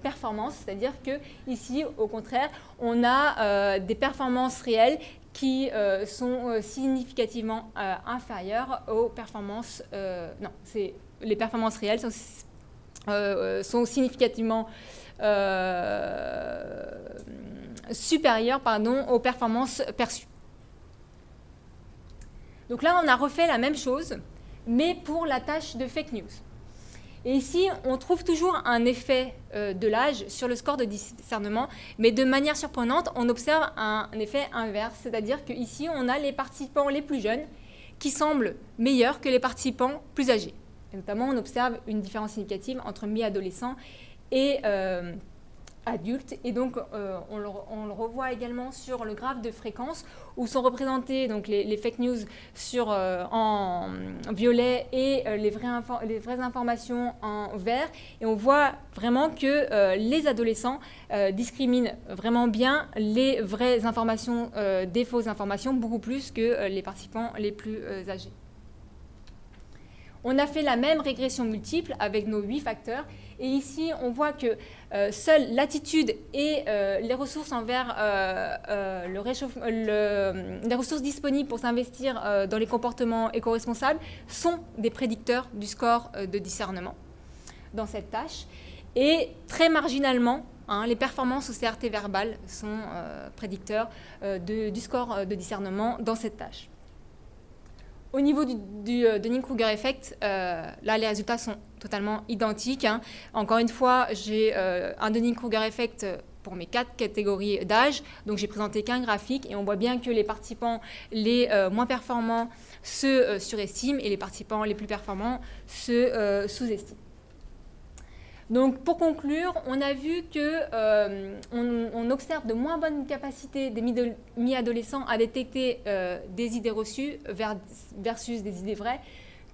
performance, c'est-à-dire que ici, au contraire, on a des performances réelles qui sont significativement inférieures aux performances. non, c'est les performances réelles sont, sont significativement supérieures pardon, aux performances perçues. Donc là, on a refait la même chose, mais pour la tâche de fake news. Et ici, on trouve toujours un effet euh, de l'âge sur le score de discernement, mais de manière surprenante, on observe un, effet inverse, c'est-à-dire qu'ici, on a les participants les plus jeunes qui semblent meilleurs que les participants plus âgés. Notamment, on observe une différence significative entre mi-adolescents et euh, adultes. Et donc, euh, on, le, revoit également sur le graphe de fréquence où sont représentées donc, les, fake news euh, en violet et les, vraies informations en vert. Et on voit vraiment que les adolescents discriminent vraiment bien les vraies informations des fausses informations, beaucoup plus que les participants les plus âgés. On a fait la même régression multiple avec nos huit facteurs. Et ici, on voit que euh, seule l'attitude et euh, les ressources envers euh, le les ressources disponibles pour s'investir dans les comportements éco-responsables sont des prédicteurs du score de discernement dans cette tâche. Et très marginalement, hein, les performances au CRT verbal sont prédicteurs du score de discernement dans cette tâche. Au niveau du, du euh, Dunning-Kruger effect, euh, là, les résultats sont totalement identiques. Hein. Encore une fois, j'ai euh, un Dunning-Kruger effect pour mes quatre catégories d'âge. Donc, j'ai présenté qu'un graphique et on voit bien que les participants les moins performants se surestiment et les participants les plus performants se sous-estiment. Donc pour conclure, on a vu que euh, on, observe de moins bonnes capacités des mi-adolescents à détecter euh, des idées reçues versus des idées vraies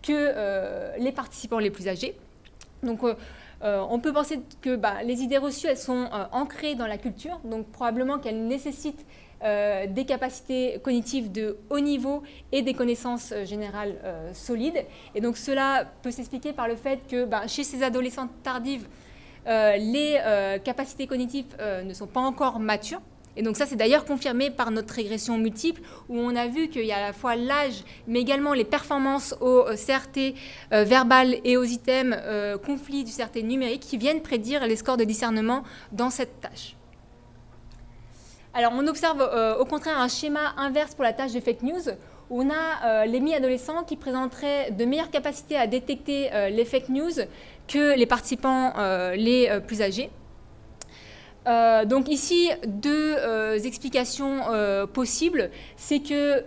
que euh, les participants les plus âgés. Donc on peut penser que bah, les idées reçues, elles sont ancrées dans la culture, donc probablement qu'elles nécessitent des capacités cognitives de haut niveau et des connaissances générales solides. Et donc cela peut s'expliquer par le fait que bah, chez ces adolescentes tardives, euh, les euh, capacités cognitives euh, ne sont pas encore matures. Et donc ça, c'est d'ailleurs confirmé par notre régression multiple, où on a vu qu'il y a à la fois l'âge, mais également les performances au CRT verbal et aux items conflits du CRT numérique qui viennent prédire les scores de discernement dans cette tâche. Alors on observe au contraire un schéma inverse pour la tâche de fake news, on a les mi-adolescents qui présenteraient de meilleures capacités à détecter les fake news que les participants euh, les euh, plus âgés. Euh, donc ici, deux explications possibles. C'est que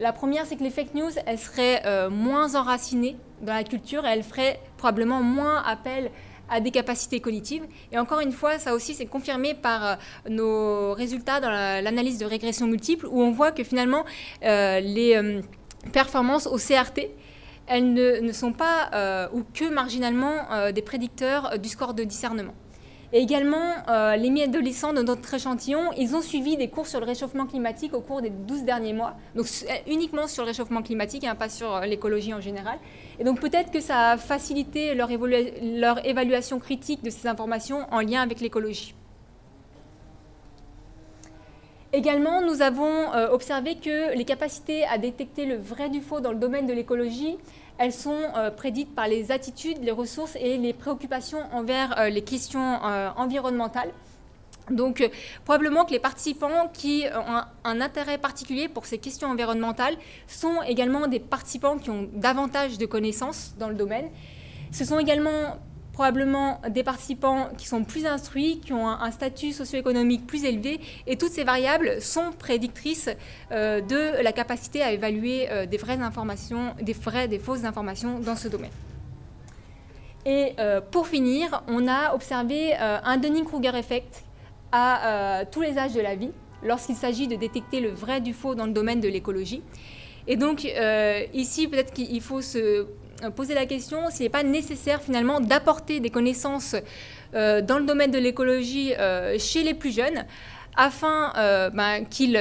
la première, c'est que les fake news, seraient moins enracinées dans la culture et elles feraient probablement moins appel à des capacités cognitives. Et encore une fois, ça aussi, c'est confirmé par nos résultats dans l'analyse de régression multiple, où on voit que finalement, les performances au CRT elles ne, sont pas euh, ou que marginalement euh, des prédicteurs euh, du score de discernement. Et également, les mi-adolescents de notre échantillon, ils ont suivi des cours sur le réchauffement climatique au cours des 12 derniers mois, donc uniquement sur le réchauffement climatique, hein, pas sur l'écologie en général. Et donc peut-être que ça a facilité leur, évaluation critique de ces informations en lien avec l'écologie. Également, nous avons euh, observé que les capacités à détecter le vrai du faux dans le domaine de l'écologie, elles sont euh, prédites par les attitudes, les ressources et les préoccupations envers euh, les questions environnementales. Donc, probablement que les participants qui ont un, intérêt particulier pour ces questions environnementales sont également des participants qui ont davantage de connaissances dans le domaine. Ce sont également probablement des participants qui sont plus instruits, qui ont un, statut socio-économique plus élevé, et toutes ces variables sont prédictrices euh, de la capacité à évaluer euh, des vraies informations, des vraies, des fausses informations dans ce domaine. Et euh, pour finir, on a observé un Dunning-Kruger effect à tous les âges de la vie, lorsqu'il s'agit de détecter le vrai du faux dans le domaine de l'écologie. Et donc ici, peut-être qu'il faut se poser la question s'il n'est pas nécessaire finalement d'apporter des connaissances euh, dans le domaine de l'écologie euh, chez les plus jeunes afin ben, qu'ils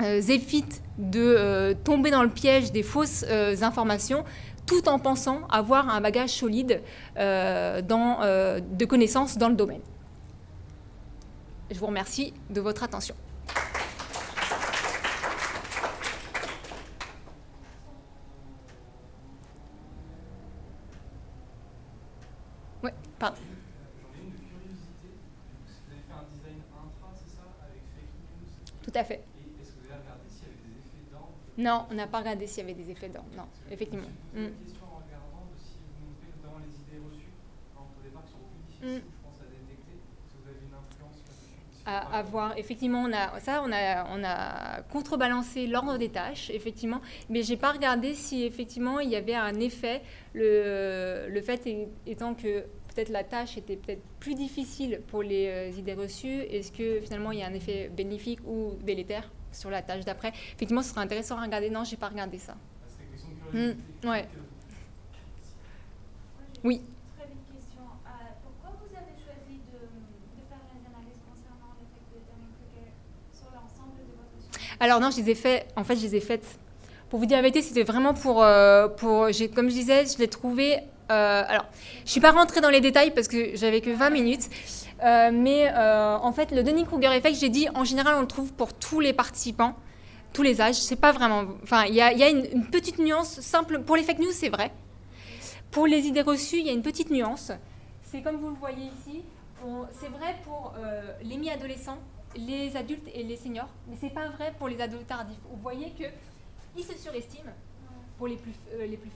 évitent de tomber dans le piège des fausses informations tout en pensant avoir un bagage solide de connaissances dans le domaine. Je vous remercie de votre attention. Oui, pardon. J'en ai une curiosité. Vous avez fait un design intra, c'est ça, avec fake news Tout à fait. Et est-ce que vous avez regardé s'il y avait des effets d'ordre Non, on n'a pas regardé s'il y avait des effets d'ordre. Non, effectivement. Je Mm. la question en regardant de si vous montrez notamment les idées reçues hein, au départ qui sont plus difficiles, Mm. je pense, à détecter. Est-ce que vous avez une influence là-dessus à, à voir. Effectivement, on a, ça, on a, on a contrebalancé l'ordre des tâches, effectivement, mais j'ai pas regardé si effectivement il y avait un effet. Le, le fait étant que peut-être la tâche était peut-être plus difficile pour les euh, idées reçues, est-ce que finalement il y a un effet bénéfique ou délétère sur la tâche d'après? Effectivement, ce serait intéressant à regarder. Non, j'ai pas regardé ça. Ah, C'était une question de curiosité. Ouais. Oui. Très vite question. Euh, pourquoi vous avez choisi de, de faire les analyses concernant l'effet de Dunning-Kruger sur l'ensemble de votre champ Alors non, je les ai fait. En fait, je les ai faites. Pour vous dire la vérité, c'était vraiment pour, euh, pour. j'ai- Comme je disais, je l'ai trouvé. Euh, alors, je suis pas rentrée dans les détails parce que j'avais que 20 minutes. Euh, mais euh, en fait, le Dunning-Kruger effect, j'ai dit, en général, on le trouve pour tous les participants, tous les âges. C'est pas vraiment. Enfin, il y a, une, petite nuance simple. Pour les fake news, c'est vrai. Pour les idées reçues, il y a une petite nuance. C'est comme vous le voyez ici. C'est vrai pour les mi-adolescents, les adultes et les seniors, mais c'est pas vrai pour les adultes tardifs. Vous voyez que ils se surestiment pour les plus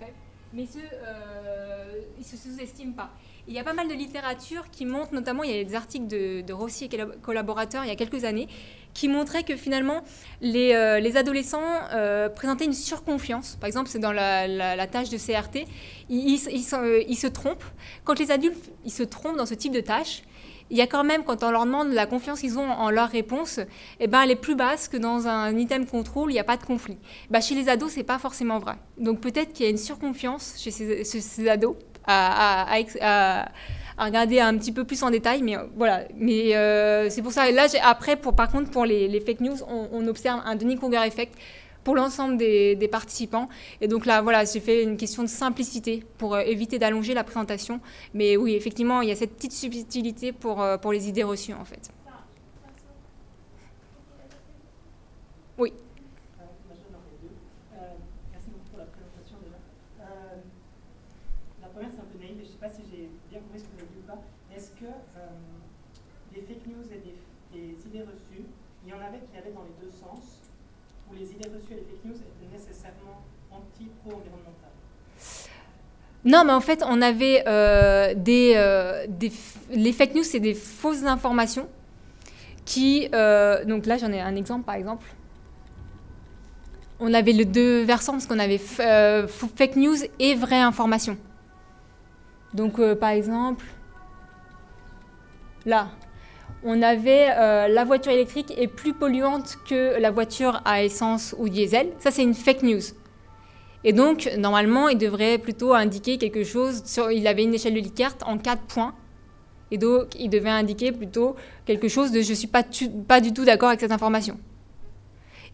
faibles, mais ceux, euh, ils se sous-estiment pas. Il y a pas mal de littérature qui montre, notamment il y a des articles de, Rossi et collab- collaborateurs il y a quelques années, qui montraient que finalement les, euh, les adolescents euh, présentaient une surconfiance. Par exemple, c'est dans la, tâche de CRT, ils, euh, ils se trompent. Quand les adultes ils se trompent dans ce type de tâche, il y a quand même, quand on leur demande la confiance qu'ils ont en leur réponse, eh ben, elle est plus basse que dans un item control, il n'y a pas de conflit. Bah, chez les ados, c'est pas forcément vrai. Donc peut-être qu'il y a une surconfiance chez ces, ados à, regarder un petit peu plus en détail, mais euh, voilà. Mais euh, c'est pour ça. Là, j'ai- après, par contre, pour les, fake news, on, observe un Dunning-Kruger effect pour l'ensemble des, participants. Et donc là, voilà, j'ai fait une question de simplicité pour euh, éviter d'allonger la présentation. Mais oui, effectivement, il y a cette petite subtilité pour, euh, pour les idées reçues, en fait. Oui. Euh, merci beaucoup pour la présentation déjà. La première, c'est un peu naïf, mais je ne sais pas si j'ai bien compris ce que vous avez dit ou pas. Est-ce que des fake news et des idées reçues, il y en avait qui allaient dans les deux sens, où les idées reçues et les fake news étaient nécessairement anti-pro-environnementales Non, mais en fait, on avait euh, des, euh, des Les fake news, c'est des fausses informations qui. euh, donc là, j'en ai un exemple, par exemple. On avait les deux versants parce qu'on avait fake news et vraie information. Donc, par exemple, là, on avait euh, la voiture électrique est plus polluante que la voiture à essence ou diesel. Ça, c'est une fake news. Et donc, normalement, il devrait plutôt indiquer quelque chose. Il avait une échelle de Likert en 4 points. Et donc, il devait indiquer plutôt quelque chose de je ne suis pas du tout d'accord avec cette information.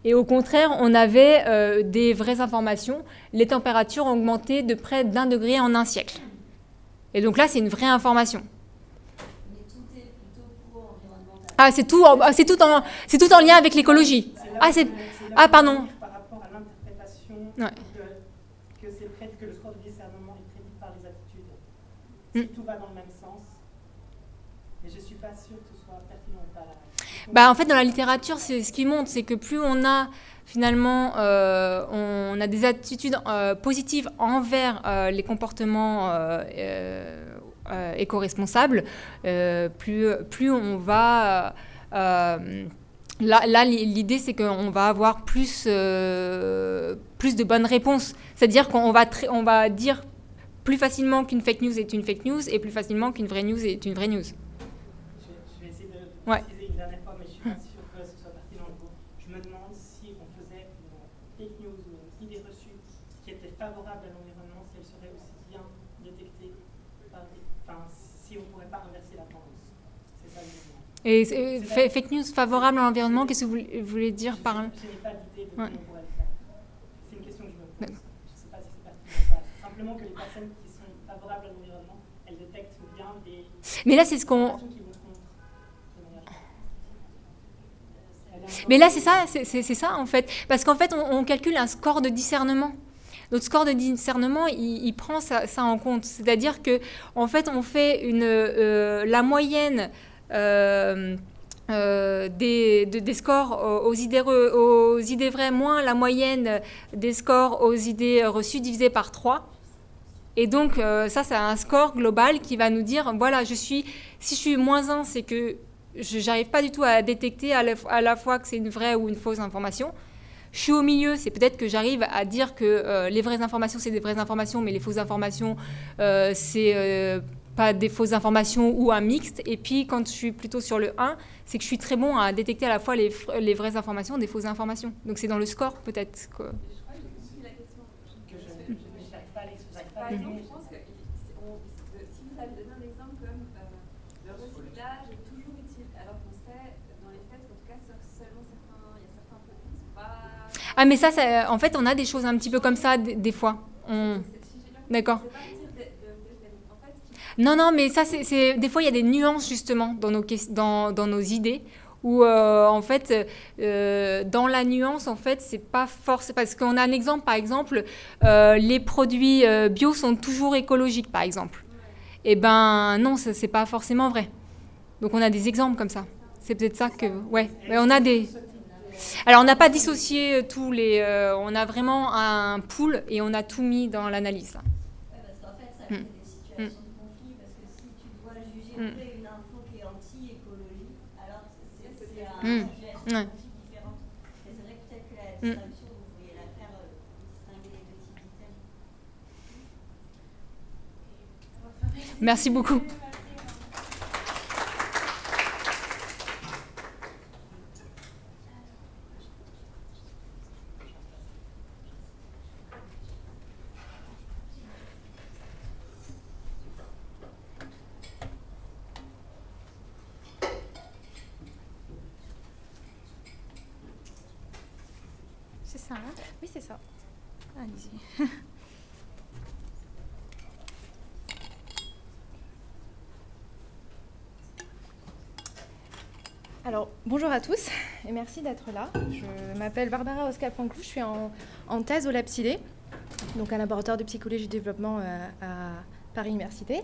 Et au contraire, on avait euh, des vraies informations. Les températures ont augmenté de près d'un degré en un siècle. Et donc là, c'est une vraie information. Mais tout est plutôt pro-environnemental. Ah, c'est tout, en- ah, c'est tout, en- c'est tout en lien avec l'écologie. Ah, c'est- ah, pardon. Par rapport à l'interprétation Ouais. que, c'est que le score de discernement est prédit par les attitudes. Mm. Si tout va dans le même sens, et je ne suis pas sûre que ce soit pertinent ou pas. Bah, en fait, dans la littérature, c'est ce qui montre, c'est que plus on a finalement, euh, on a des attitudes euh, positives envers euh, les comportements euh, euh, euh, plus, plus on va... euh, Là, là, l'idée, c'est qu'on va avoir plus, euh, plus de bonnes réponses. C'est-à-dire qu'on va, on va dire plus facilement qu'une fake news est une fake news et plus facilement qu'une vraie news est une vraie news. Je, je vais essayer de de Ouais. préciser une dernière fois, mais je ne suis pas sûre que ce soit pertinent. Donc, Je me demande si on faisait une fake news ou une idée reçue qui était favorable à l'environnement, si elle serait aussi bien détectée par des... Enfin, si on ne pourrait pas inverser la tendance. C'est ça le Et fa- fake news favorable à l'environnement, qu'est-ce que vous voulez- vous voulez dire par Je n'ai pas d'idée de Ouais. comment on pourrait le faire. C'est une question que je me pose. Je ne sais pas si c'est pertinent pas. Simplement que les personnes qui sont favorables à l'environnement, elles détectent bien des Mais là, c'est ce qu'on. générale. Mais là, c'est ça, c'est ça en fait. Parce qu'en fait, on, on calcule un score de discernement. Notre score de discernement, il, il prend ça, ça en compte. C'est-à-dire que, en fait, on fait une, euh, la moyenne euh, euh, des, de- des scores aux, idées, vraies moins la moyenne des scores aux idées reçues divisé par 3. Et donc, euh, ça, c'est un score global qui va nous dire, voilà, je suis, si je suis moins 1, c'est que je n'arrive pas du tout à détecter à la, fois que c'est une vraie ou une fausse information. Je suis au milieu, c'est peut-être que j'arrive à dire que les vraies informations, c'est des vraies informations, mais les fausses informations, c'est pas des fausses informations ou un mixte. Et puis, quand je suis plutôt sur le 1, c'est que je suis très bon à détecter à la fois les, les vraies informations des fausses informations. Donc, c'est dans le score, peut-être. Je crois que la question. Je à l'expliquer. j'arrive pas Par exemple, je pense que il- on- si vous avez donné un exemple comme euh, le recyclage est toujours utile, alors qu'on sait dans les faits qu'en tout cas selon certains, il y a certains produits qui sont pas. Ah, mais ça, ça- en fait, on a des choses un petit peu comme ça, des, des fois. On- si D'accord. C'est pas dire de, de, de- en fait, qui- Non, non, mais ça, c'est, des fois, il y a des nuances justement dans nos, dans, nos idées. Où euh, en fait, euh, dans la nuance, en fait, c'est pas force. Parce qu'on a un exemple, par exemple, euh, les produits bio sont toujours écologiques, par exemple. Eh ben non, c'est pas forcément vrai. Donc on a des exemples comme ça. C'est peut-être ça que, ouais. On a des. Alors on n'a pas dissocié tous les. on a vraiment un pool et on a tout mis dans l'analyse. là. Ouais, parce qu'en fait, ça Mm. crée des situations de conflit, parce que si tu Mm. une info qui est anti-écologie, alors c'est une situation différente. Et c'est vrai que peut-être que la Mm. distinction, vous pourriez la faire euh, distinguer les deux types. Merci beaucoup. C'est ça, hein Oui, c'est ça. Allez-y. Alors, bonjour à tous et merci d'être là. Je m'appelle Barbara Oscar-Panclou, je suis en, thèse au LabCID, donc un laboratoire de psychologie et développement euh, à Paris Université.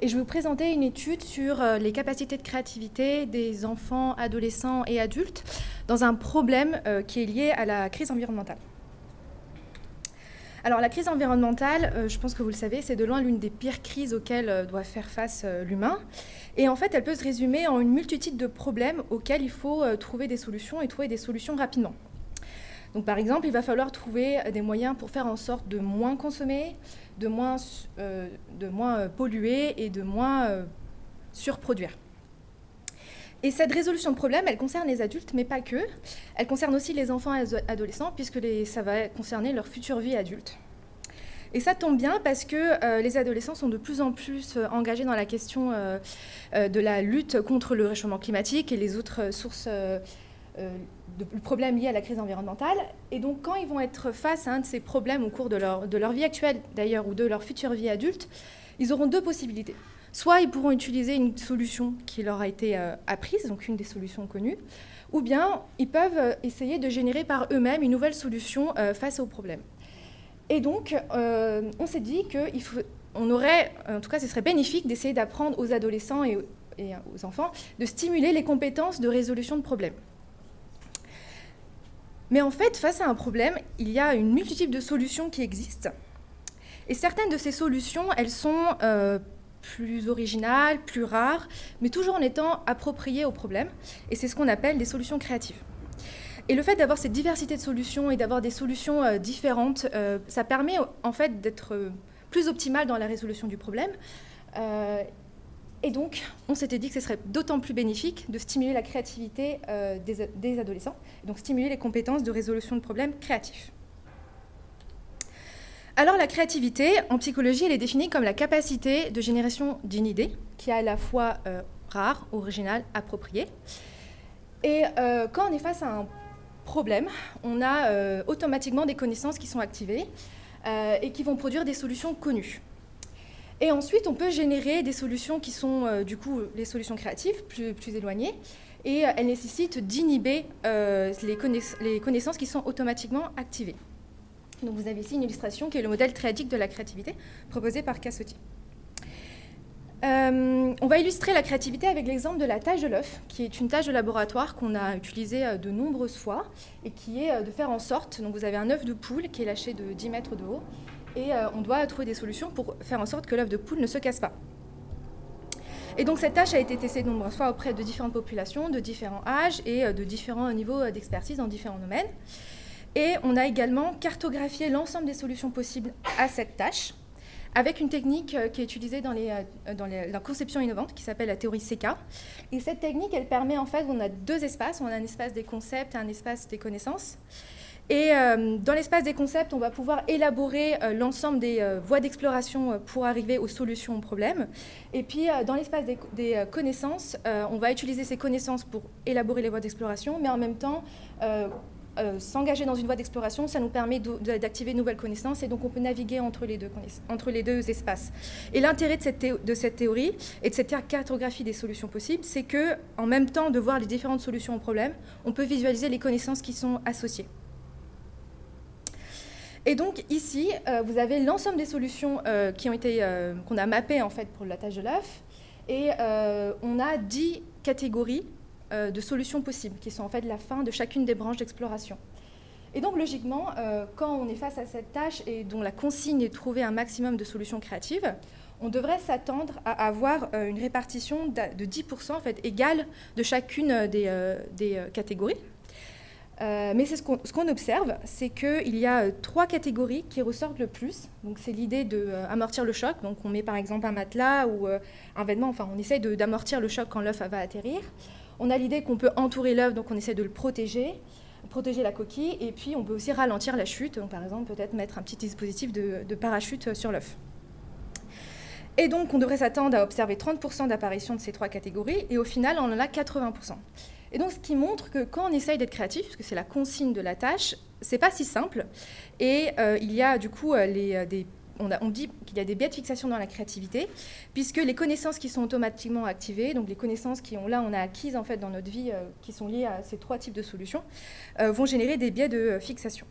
Et je vais vous présenter une étude sur euh, les capacités de créativité des enfants, adolescents et adultes dans un problème euh, qui est lié à la crise environnementale. Alors la crise environnementale, euh, je pense que vous le savez, c'est de loin l'une des pires crises auxquelles euh, doit faire face euh, l'humain. Et en fait, elle peut se résumer en une multitude de problèmes auxquels il faut trouver des solutions et trouver des solutions rapidement. Donc par exemple, il va falloir trouver des moyens pour faire en sorte de moins consommer, de moins, polluer et de moins surproduire. Et cette résolution de problème, elle concerne les adultes, mais pas que. Elle concerne aussi les enfants et les adolescents, puisque les- ça va concerner leur future vie adulte. Et ça tombe bien parce que euh, les adolescents sont de plus en plus euh, engagés dans la question euh, de la lutte contre le réchauffement climatique et les autres sources de problèmes liés à la crise environnementale. Et donc, quand ils vont être face à un de ces problèmes au cours de leur vie actuelle, d'ailleurs, ou de leur future vie adulte, ils auront deux possibilités. Soit ils pourront utiliser une solution qui leur a été euh, apprise, donc une des solutions connues, ou bien ils peuvent euh, essayer de générer par eux-mêmes une nouvelle solution euh, face au problème. Et donc, on s'est dit qu'on aurait, en tout cas, ce serait bénéfique d'essayer d'apprendre aux adolescents et, aux enfants de stimuler les compétences de résolution de problèmes. Mais en fait, face à un problème, il y a une multitude de solutions qui existent. Et certaines de ces solutions, elles sont plus originales, plus rares, mais toujours en étant appropriées au problème. Et c'est ce qu'on appelle des solutions créatives. Et le fait d'avoir cette diversité de solutions et d'avoir des solutions euh, différentes, euh, ça permet en fait d'être euh, plus optimal dans la résolution du problème. Et donc, on s'était dit que ce serait d'autant plus bénéfique de stimuler la créativité des, des adolescents, donc stimuler les compétences de résolution de problèmes créatifs. Alors la créativité, en psychologie, elle est définie comme la capacité de génération d'une idée qui est à la fois euh, rare, original, approprié. Et euh, quand on est face à un problème, on a euh, automatiquement des connaissances qui sont activées et qui vont produire des solutions connues. Et ensuite, on peut générer des solutions qui sont du coup les solutions créatives, plus, éloignées, et elles nécessitent d'inhiber les connaissances qui sont automatiquement activées. Donc vous avez ici une illustration qui est le modèle triadique de la créativité proposé par Cassotti. Euh, on va illustrer la créativité avec l'exemple de la tâche de l'œuf, qui est une tâche de laboratoire qu'on a utilisée euh, de nombreuses fois et qui est euh, de faire en sorte, donc vous avez un œuf de poule qui est lâché de 10 mètres de haut et on doit trouver des solutions pour faire en sorte que l'œuf de poule ne se casse pas. Et donc cette tâche a été testée de nombreuses fois auprès de différentes populations, de différents âges et de différents niveaux d'expertise dans différents domaines. Et on a également cartographié l'ensemble des solutions possibles à cette tâche avec une technique euh, qui est utilisée dans, euh, la conception innovante qui s'appelle la théorie CK. Et cette technique, elle permet en fait, on a deux espaces, on a un espace des concepts et un espace des connaissances. Et euh, dans l'espace des concepts, on va pouvoir élaborer l'ensemble des voies d'exploration pour arriver aux solutions aux problèmes. Et puis dans l'espace des, connaissances, on va utiliser ces connaissances pour élaborer les voies d'exploration, mais en même temps, euh, s'engager dans une voie d'exploration, ça nous permet d'activer de nouvelles connaissances et donc on peut naviguer entre les deux, entre les deux espaces. Et l'intérêt de cette, théorie et de cette cartographie des solutions possibles, c'est que en même temps de voir les différentes solutions aux problèmes, on peut visualiser les connaissances qui sont associées. Et donc ici, euh, vous avez l'ensemble des solutions euh, qui ont été qu'on a mappées en fait pour la tâche de l'œuf, et on a 10 catégories euh, de solutions possibles, qui sont en fait la fin de chacune des branches d'exploration. Et donc logiquement, euh, quand on est face à cette tâche et dont la consigne est de trouver un maximum de solutions créatives, on devrait s'attendre à avoir euh, une répartition de 10% en fait égale de chacune des, catégories. Mais c'est ce qu'on observe, c'est qu'il y a trois catégories qui ressortent le plus. Donc c'est l'idée d'amortir le choc. Donc on met par exemple un matelas ou un vêtement. Enfin, on essaie de- d'amortir le choc quand l'œuf va atterrir. On a l'idée qu'on peut entourer l'œuf, donc on essaie de le protéger, protéger la coquille. Et puis on peut aussi ralentir la chute. Donc par exemple peut-être mettre un petit dispositif de, parachute sur l'œuf. Et donc on devrait s'attendre à observer 30% d'apparition de ces trois catégories. Et au final, on en a 80%. Et donc, ce qui montre que quand on essaye d'être créatif, parce que c'est la consigne de la tâche, c'est pas si simple. Et euh, il y a du coup euh, euh, des on, on dit qu'il y a des biais de fixation dans la créativité, puisque les connaissances qui sont automatiquement activées, donc les connaissances qui ont là on a acquises en fait dans notre vie, euh, qui sont liées à ces trois types de solutions, euh, vont générer des biais de euh, fixation.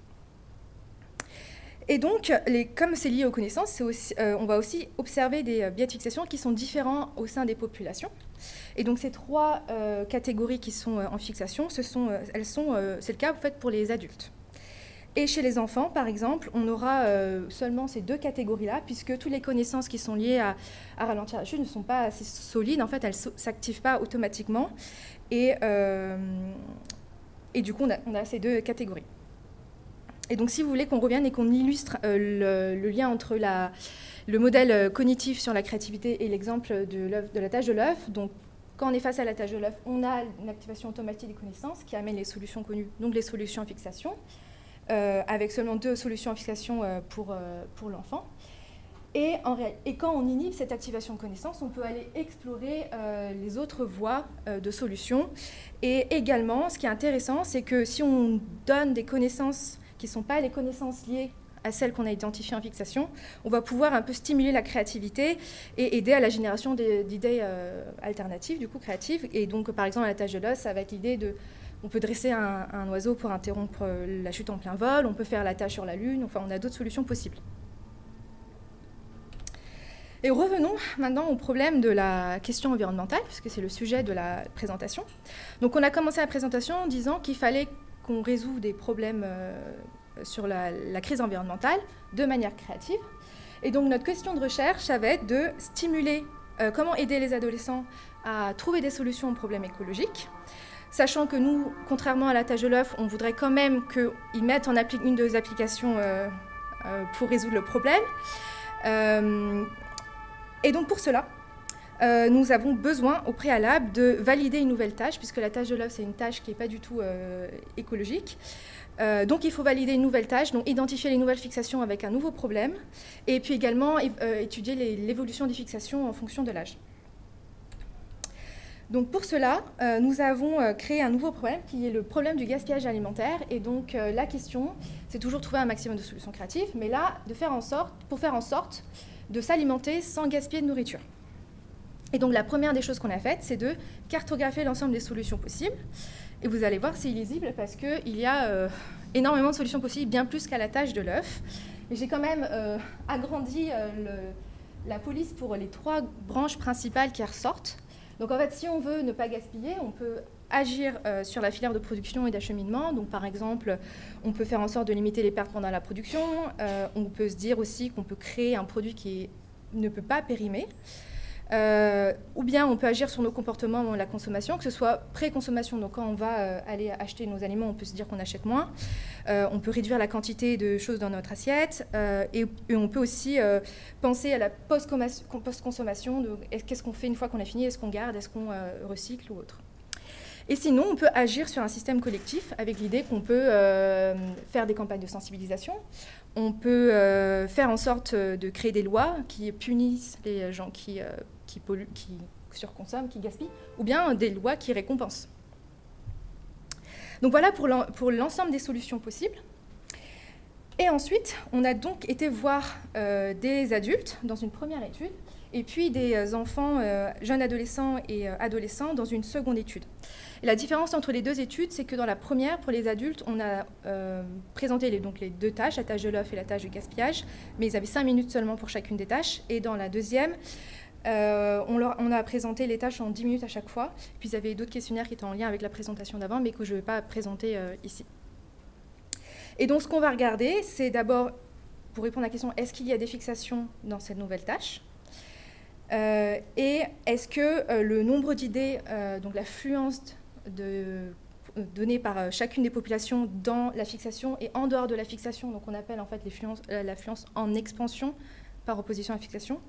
Et donc, comme c'est lié aux connaissances, on va aussi observer des biais de fixation qui sont différents au sein des populations. Et donc, ces trois catégories qui sont en fixation, elles c'est le cas en fait pour les adultes. Et chez les enfants, par exemple, on aura euh, seulement ces deux catégories-là, puisque toutes les connaissances qui sont liées à, ralentir la chute ne sont pas assez solides. En fait, elles ne s'activent pas automatiquement. Et, euh, du coup, on a, ces deux catégories. Et donc, si vous voulez qu'on revienne et qu'on illustre euh, le, lien entre le modèle cognitif sur la créativité et l'exemple de, de la tâche de l'œuf, donc quand on est face à la tâche de l'œuf, on a une activation automatique des connaissances qui amène les solutions connues, donc les solutions en fixation, avec seulement deux solutions en fixation euh, pour, euh, pour l'enfant. Et, en et quand on inhibe cette activation de connaissances, on peut aller explorer euh, les autres voies euh, de solutions. Et également, ce qui est intéressant, c'est que si on donne des connaissances qui ne sont pas les connaissances liées à celles qu'on a identifiées en fixation, on va pouvoir un peu stimuler la créativité et aider à la génération d'idées euh, alternatives, du coup créatives. Et donc, par exemple, à la tâche de l'os, avec l'idée de on peut dresser un, oiseau pour interrompre euh, la chute en plein vol, on peut faire la tâche sur la Lune, enfin on a d'autres solutions possibles. Et revenons maintenant au problème de la question environnementale, puisque c'est le sujet de la présentation. Donc on a commencé la présentation en disant qu'il fallait qu'on résout des problèmes euh, sur la, crise environnementale de manière créative. Et donc notre question de recherche, ça va être de stimuler euh, comment aider les adolescents à trouver des solutions aux problèmes écologiques, sachant que nous, contrairement à la tâche de l'œuf, on voudrait quand même qu'ils mettent en application une de nos applications euh, euh, pour résoudre le problème. Euh, et donc pour cela, nous avons besoin au préalable de valider une nouvelle tâche, puisque la tâche de l'œuf, c'est une tâche qui n'est pas du tout écologique. Donc il faut valider une nouvelle tâche, donc identifier les nouvelles fixations avec un nouveau problème, et puis également étudier l'évolution des fixations en fonction de l'âge. Donc pour cela, euh, nous avons euh, créé un nouveau problème qui est le problème du gaspillage alimentaire. Et donc euh, la question, c'est toujours trouver un maximum de solutions créatives, mais là, de faire en sorte, pour faire en sorte de s'alimenter sans gaspiller de nourriture. Et donc la première des choses qu'on a faites, c'est de cartographier l'ensemble des solutions possibles. Et vous allez voir, c'est illisible parce qu'il y a énormément de solutions possibles, bien plus qu'à la tâche de l'œuf. J'ai quand même agrandi la police pour les trois branches principales qui ressortent. Donc en fait, si on veut ne pas gaspiller, on peut agir euh, sur la filière de production et d'acheminement. Donc par exemple, on peut faire en sorte de limiter les pertes pendant la production. Euh, on peut se dire aussi qu'on peut créer un produit qui ne peut pas périmer. Euh, ou bien on peut agir sur nos comportements dans la consommation, que ce soit pré-consommation, donc quand on va euh, aller acheter nos aliments, on peut se dire qu'on achète moins. Euh, on peut réduire la quantité de choses dans notre assiette. Et, on peut aussi penser à la post-consommation, qu'est-ce qu'on fait une fois qu'on a fini, est-ce qu'on garde, est-ce qu'on recycle ou autre. Et sinon, on peut agir sur un système collectif avec l'idée qu'on peut faire des campagnes de sensibilisation, on peut faire en sorte de créer des lois qui punissent les gens qui qui qui surconsomment, qui gaspillent, ou bien des lois qui récompensent. Donc voilà pour l'ensemble des solutions possibles. Et ensuite, on a donc été voir euh, des adultes dans une première étude, et puis des euh, enfants, euh, jeunes adolescents et adolescents dans une seconde étude. la différence entre les deux études, c'est que dans la première, pour les adultes, on a présenté les, donc les deux tâches, la tâche de l'œuf et la tâche de gaspillage, mais ils avaient cinq minutes seulement pour chacune des tâches. Et dans la deuxième, euh, on, on, a présenté les tâches en 10 minutes à chaque fois. Puis il y avait d'autres questionnaires qui étaient en lien avec la présentation d'avant, mais que je ne vais pas présenter euh, ici. Et donc ce qu'on va regarder, c'est d'abord, pour répondre à la question, est-ce qu'il y a des fixations dans cette nouvelle tâche? Euh, Et est-ce que le nombre d'idées, donc l'affluence de, donnée par chacune des populations dans la fixation et en dehors de la fixation, donc on appelle en fait l'affluence en expansion par opposition à la fixation,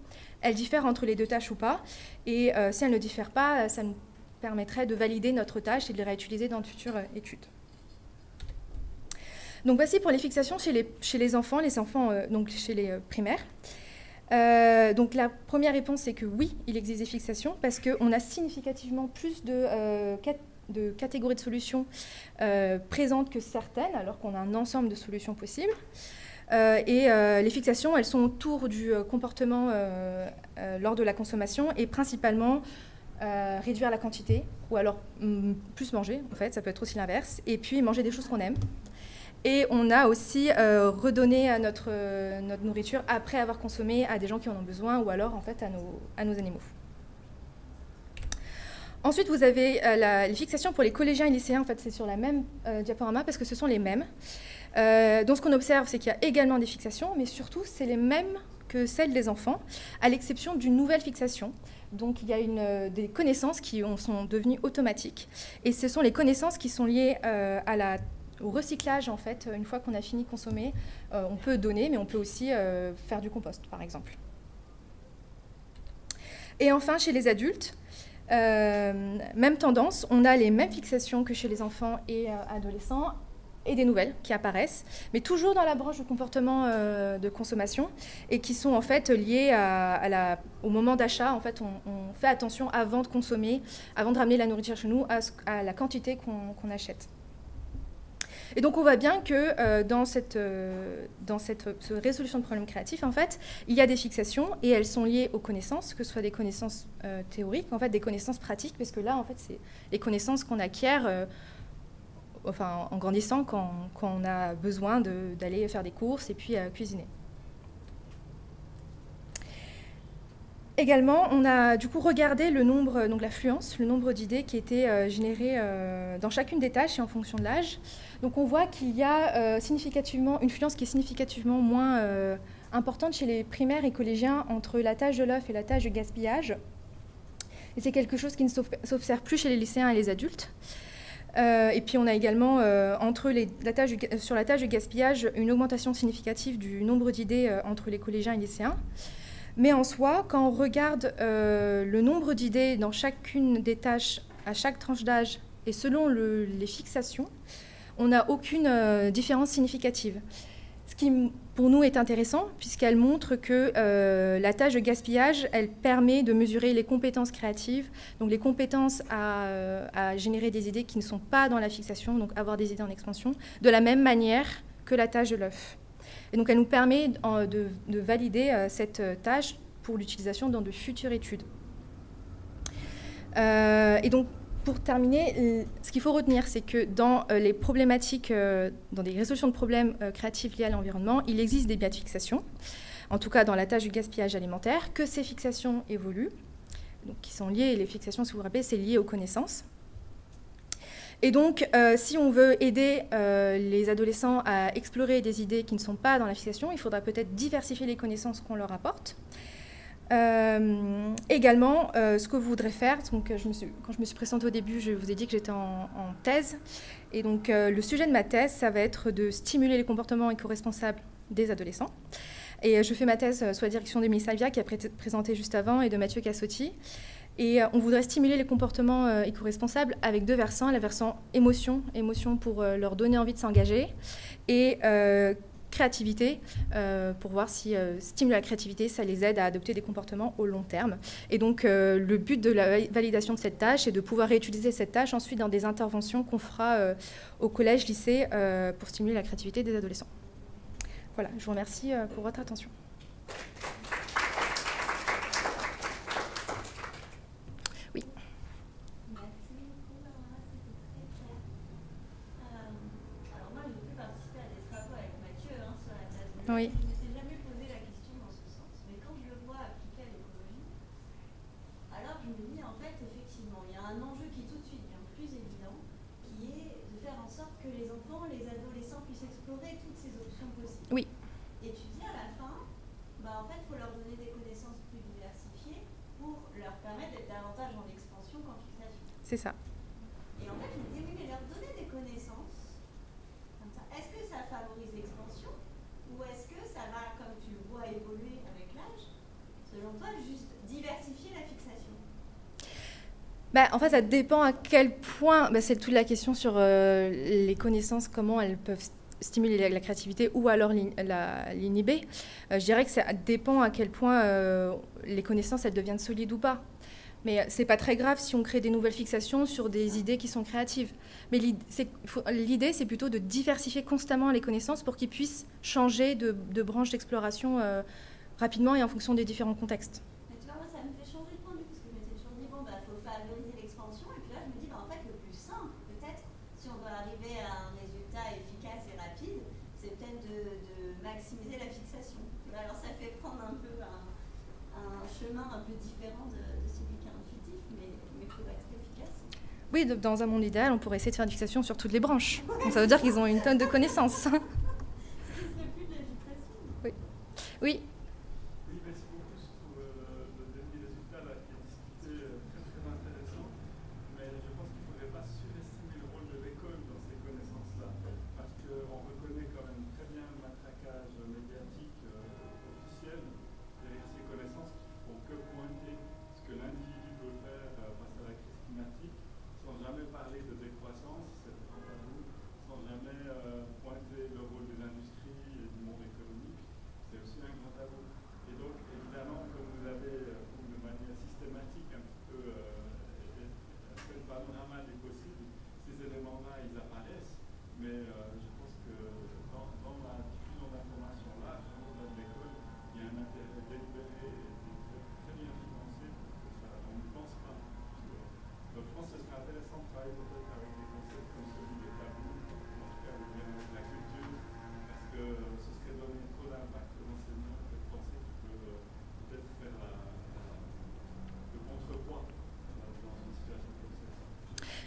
elle diffère entre les deux tâches ou pas. Et euh, si elle ne diffère pas, ça nous permettrait de valider notre tâche et de les réutiliser dans de futures euh, études. Donc voici pour les fixations chez les, enfants, les enfants euh, donc chez les primaires. donc la première réponse c'est que oui, il existe des fixations parce qu'on a significativement plus de catégories de solutions présentes que certaines, alors qu'on a un ensemble de solutions possibles. Euh, et euh, les fixations, elles sont autour du euh, comportement lors de la consommation et principalement réduire la quantité ou alors mm, plus manger, en fait, ça peut être aussi l'inverse, et puis manger des choses qu'on aime. Et on a aussi redonné à notre, notre nourriture après avoir consommé à des gens qui en ont besoin ou alors en fait à nos, animaux. Ensuite, vous avez les fixations pour les collégiens et lycéens. En fait, c'est sur la même diaporama parce que ce sont les mêmes. Euh, donc ce qu'on observe, c'est qu'il y a également des fixations, mais surtout, c'est les mêmes que celles des enfants, à l'exception d'une nouvelle fixation. Donc il y a euh, des connaissances qui sont devenues automatiques, et ce sont les connaissances qui sont liées euh, au recyclage, en fait. Une fois qu'on a fini de consommer, on peut donner, mais on peut aussi faire du compost, par exemple. Et enfin, chez les adultes, même tendance, on a les mêmes fixations que chez les enfants et adolescents, et des nouvelles qui apparaissent, mais toujours dans la branche du comportement euh, de consommation et qui sont en fait liées au moment d'achat. En fait, on, fait attention avant de consommer, avant de ramener la nourriture chez nous, à, la quantité qu'on achète. Et donc on voit bien que euh, dans, cette, euh, résolution de problèmes créatifs, en fait, il y a des fixations et elles sont liées aux connaissances, que ce soit des connaissances théoriques, en fait, des connaissances pratiques, parce que là, en fait, c'est les connaissances qu'on acquiert en grandissant quand, on a besoin d'aller faire des courses et puis cuisiner. Également, on a du coup regardé le nombre, donc l'affluence, le nombre d'idées qui étaient euh, générées euh, dans chacune des tâches et en fonction de l'âge. Donc on voit qu'il y a euh, significativement une fluence qui est significativement moins importante chez les primaires et collégiens entre la tâche de l'œuf et la tâche de gaspillage. Et c'est quelque chose qui ne s'observe plus chez les lycéens et les adultes. Euh, et puis on a également, euh, entre les, la tâche sur la tâche de gaspillage, une augmentation significative du nombre d'idées euh, entre les collégiens et lycéens. Mais en soi, quand on regarde le nombre d'idées dans chacune des tâches, à chaque tranche d'âge et selon les fixations, on n'a aucune différence significative. ce qui pour nous est intéressant puisqu'elle montre que euh, la tâche de gaspillage, elle permet de mesurer les compétences créatives, donc les compétences à, euh, à, générer des idées qui ne sont pas dans la fixation, donc avoir des idées en expansion, de la même manière que la tâche de l'œuf. Et donc elle nous permet de, de valider euh, cette tâche pour l'utilisation dans de futures études. et donc pour terminer, ce qu'il faut retenir, c'est que dans euh, les problématiques, euh, dans des résolutions de problèmes euh, créatifs liés à l'environnement, il existe des biais de fixation, en tout cas dans la tâche du gaspillage alimentaire, que ces fixations évoluent, qui sont liées, les fixations, si vous vous rappelez, c'est lié aux connaissances. Et donc, si on veut aider les adolescents à explorer des idées qui ne sont pas dans la fixation, il faudra peut-être diversifier les connaissances qu'on leur apporte. Euh, également, euh, ce que vous voudrez faire, donc, suis, quand je me suis présentée au début, je vous ai dit que j'étais en, thèse. Et donc, euh, le sujet de ma thèse, ça va être de stimuler les comportements éco-responsables des adolescents. Et je fais ma thèse sous la direction d'Emilie Salvia, qui a présenté juste avant, et de Mathieu Cassotti. Et on voudrait stimuler les comportements éco-responsables avec deux versants. La versant émotion, émotion pour leur donner envie de s'engager, et créativité euh, pour voir si euh, stimuler la créativité, ça les aide à adopter des comportements au long terme. Et donc euh, le but de la validation de cette tâche est de pouvoir réutiliser cette tâche ensuite dans des interventions qu'on fera au collège, lycée pour stimuler la créativité des adolescents. Voilà, je vous remercie pour votre attention. Oui. Je ne m'étais jamais posé la question dans ce sens, mais quand je le vois appliqué à l'écologie, alors je me dis en fait effectivement il y a un enjeu qui tout de suite devient plus évident, qui est de faire en sorte que les enfants, les adolescents puissent explorer toutes ces options possibles. Oui. Et tu dis à la fin, bah en fait il faut leur donner des connaissances plus diversifiées pour leur permettre d'être davantage en expansion qu'en fixation. C'est ça. Et en fait je me dis oui mais leur donner des connaissances, est-ce que ça favorise l'expansion ou est-ce que ça va, comme tu le vois évoluer avec l'âge, selon toi, juste diversifier la fixation bah, en fait, ça dépend à quel point, bah, c'est toute la question sur euh, les connaissances, comment elles peuvent stimuler la, créativité ou alors l'inhiber. Euh, je dirais que ça dépend à quel point euh, les connaissances, elles deviennent solides ou pas. Mais c'est pas très grave si on crée des nouvelles fixations sur des idées qui sont créatives. Mais l'idée, c'est plutôt de diversifier constamment les connaissances pour qu'ils puissent changer de, de branche d'exploration rapidement et en fonction des différents contextes. Mais tu vois, moi, ça me fait changer de point de vue parce que je m'étais toujours dit, bon, il bah, faut favoriser l'expansion. Et puis là, je me dis, bah, en fait, le plus simple, peut-être, si on veut arriver à un résultat efficace et rapide, c'est peut-être de, de, maximiser la fixation. Alors, ça fait prendre un peu un, un chemin un peu différent de Oui, dans un monde idéal, on pourrait essayer de faire une fixation sur toutes les branches. Donc ça veut dire qu'ils ont une tonne de connaissances. Oui. Oui.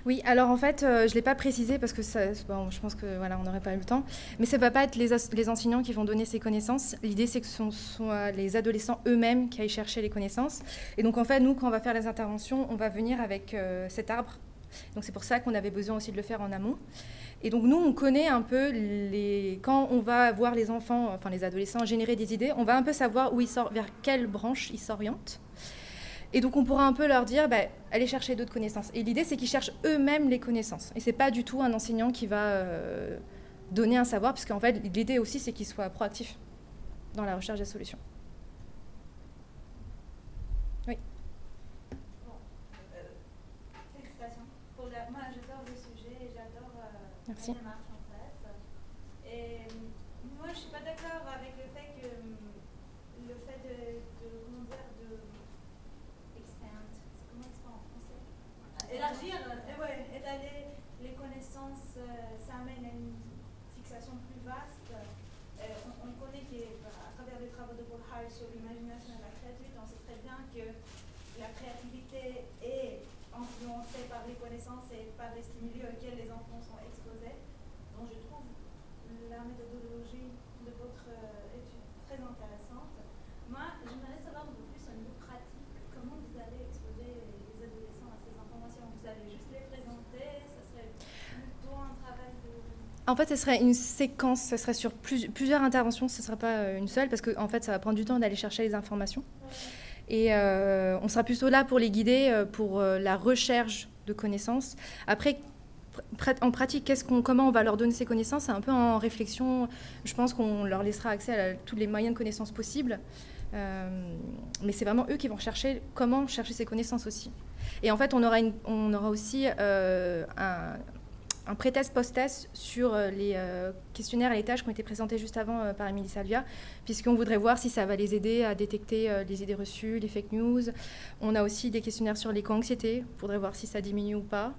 Oui, alors en fait, euh, je ne l'ai pas précisé parce que ça, je pense que voilà, on n'aurait pas eu le temps. Mais ce ne va pas être les, enseignants qui vont donner ces connaissances. L'idée, c'est que ce sont les adolescents eux-mêmes qui aillent chercher les connaissances. Et donc, en fait, nous, quand on va faire les interventions, on va venir avec euh, cet arbre. Donc, c'est pour ça qu'on avait besoin aussi de le faire en amont. Et donc, nous, on connaît un peu les. Quand on va voir les enfants, enfin les adolescents générer des idées, on va un peu savoir où ils sortent, vers quelle branche ils s'orientent. Et donc on pourra un peu leur dire, bah, allez chercher d'autres connaissances. Et l'idée, c'est qu'ils cherchent eux-mêmes les connaissances. Et c'est pas du tout un enseignant qui va euh, donner un savoir, parce fait, l'idée aussi, c'est qu'ils soient proactifs dans la recherche des solutions. Oui. Bon, euh, félicitations. Pour la... Moi, j'adore le sujet et j'adore euh, Merci. Et moi, je suis pas d'accord avec le fait que euh, le fait de, de comment dire, de expand, comment expand en français? Élargir, euh, ouais, étaler les connaissances, euh, ça amène à une fixation plus vaste. Euh, on, on connaît qu'à travers les travaux de Paul Harris sur l'imagination et la créativité, on sait très bien que la créativité est influencée par les connaissances et par les stimuli auxquels les enfants sont exposés. Donc je trouve la méthodologie de votre euh, étude très intéressante. Moi, j'aimerais savoir un peu plus au niveau pratique, comment vous allez exposer les adolescents à ces informations. Vous allez juste les présenter, ça serait plutôt un travail de... En fait, ce serait une séquence, ce serait sur plus- plusieurs interventions, ce ne sera pas euh, une seule, parce que en fait, ça va prendre du temps d'aller chercher les informations. Et euh, on sera plutôt là pour les guider, euh, pour la recherche de connaissances. Après, pr- en pratique, comment on va leur donner ces connaissances C'est un peu en réflexion. Je pense qu'on leur laissera accès à tous les moyens de connaissances possibles. Mais c'est vraiment eux qui vont chercher comment chercher ces connaissances aussi. Et en fait, on aura, aussi un, un pré-test, post-test sur euh, les euh, questionnaires et les tâches qui ont été présentés juste avant euh, par Émilie Salvia, puisqu'on voudrait voir si ça va les aider à détecter les idées reçues, les fake news. On a aussi des questionnaires sur l'éco-anxiété, on voudrait voir si ça diminue ou pas.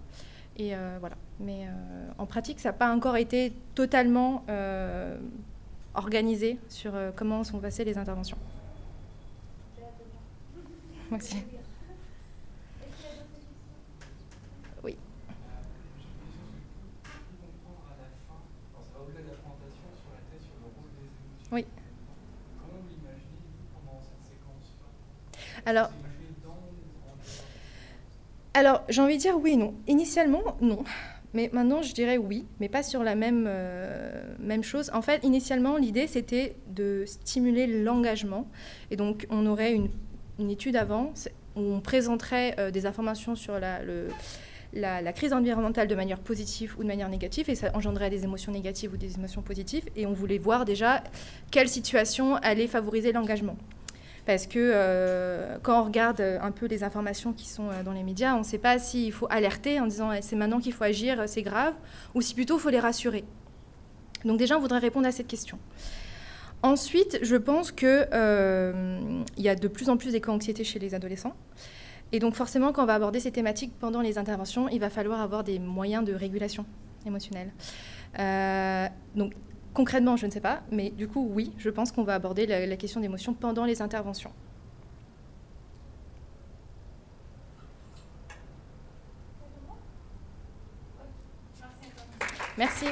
Mais en pratique, ça n'a pas encore été totalement organisé sur comment sont passées les interventions. Merci. Est-ce qu'il y a d'autres questions Oui. comprendre à la fin, enfin, ça va au-delà de la présentation sur la thèse sur le rôle des émotions. Oui. Comment vous l'imaginez vous, pendant cette séquence Alors, Alors, j'ai envie de dire oui non. Initialement, non. Mais maintenant, je dirais oui, mais pas sur la même, euh, même chose. En fait, initialement, l'idée, c'était de stimuler l'engagement. Et donc, on aurait une, une étude avant où on présenterait euh, des informations sur la, la, la crise environnementale de manière positive ou de manière négative, et ça engendrerait des émotions négatives ou des émotions positives. Et on voulait voir déjà quelle situation allait favoriser l'engagement. Parce que euh, quand on regarde euh, un peu les informations qui sont euh, dans les médias, on ne sait pas s'il faut alerter en disant Eh, c'est maintenant qu'il faut agir, c'est grave, ou si plutôt il faut les rassurer. Donc déjà, on voudrait répondre à cette question. Ensuite, je pense qu'il y a de plus en plus d'éco-anxiété chez les adolescents. Et donc forcément, quand on va aborder ces thématiques pendant les interventions, il va falloir avoir des moyens de régulation émotionnelle. Donc concrètement, je ne sais pas, mais du coup, oui, je pense qu'on va aborder la, question d'émotion pendant les interventions. Merci.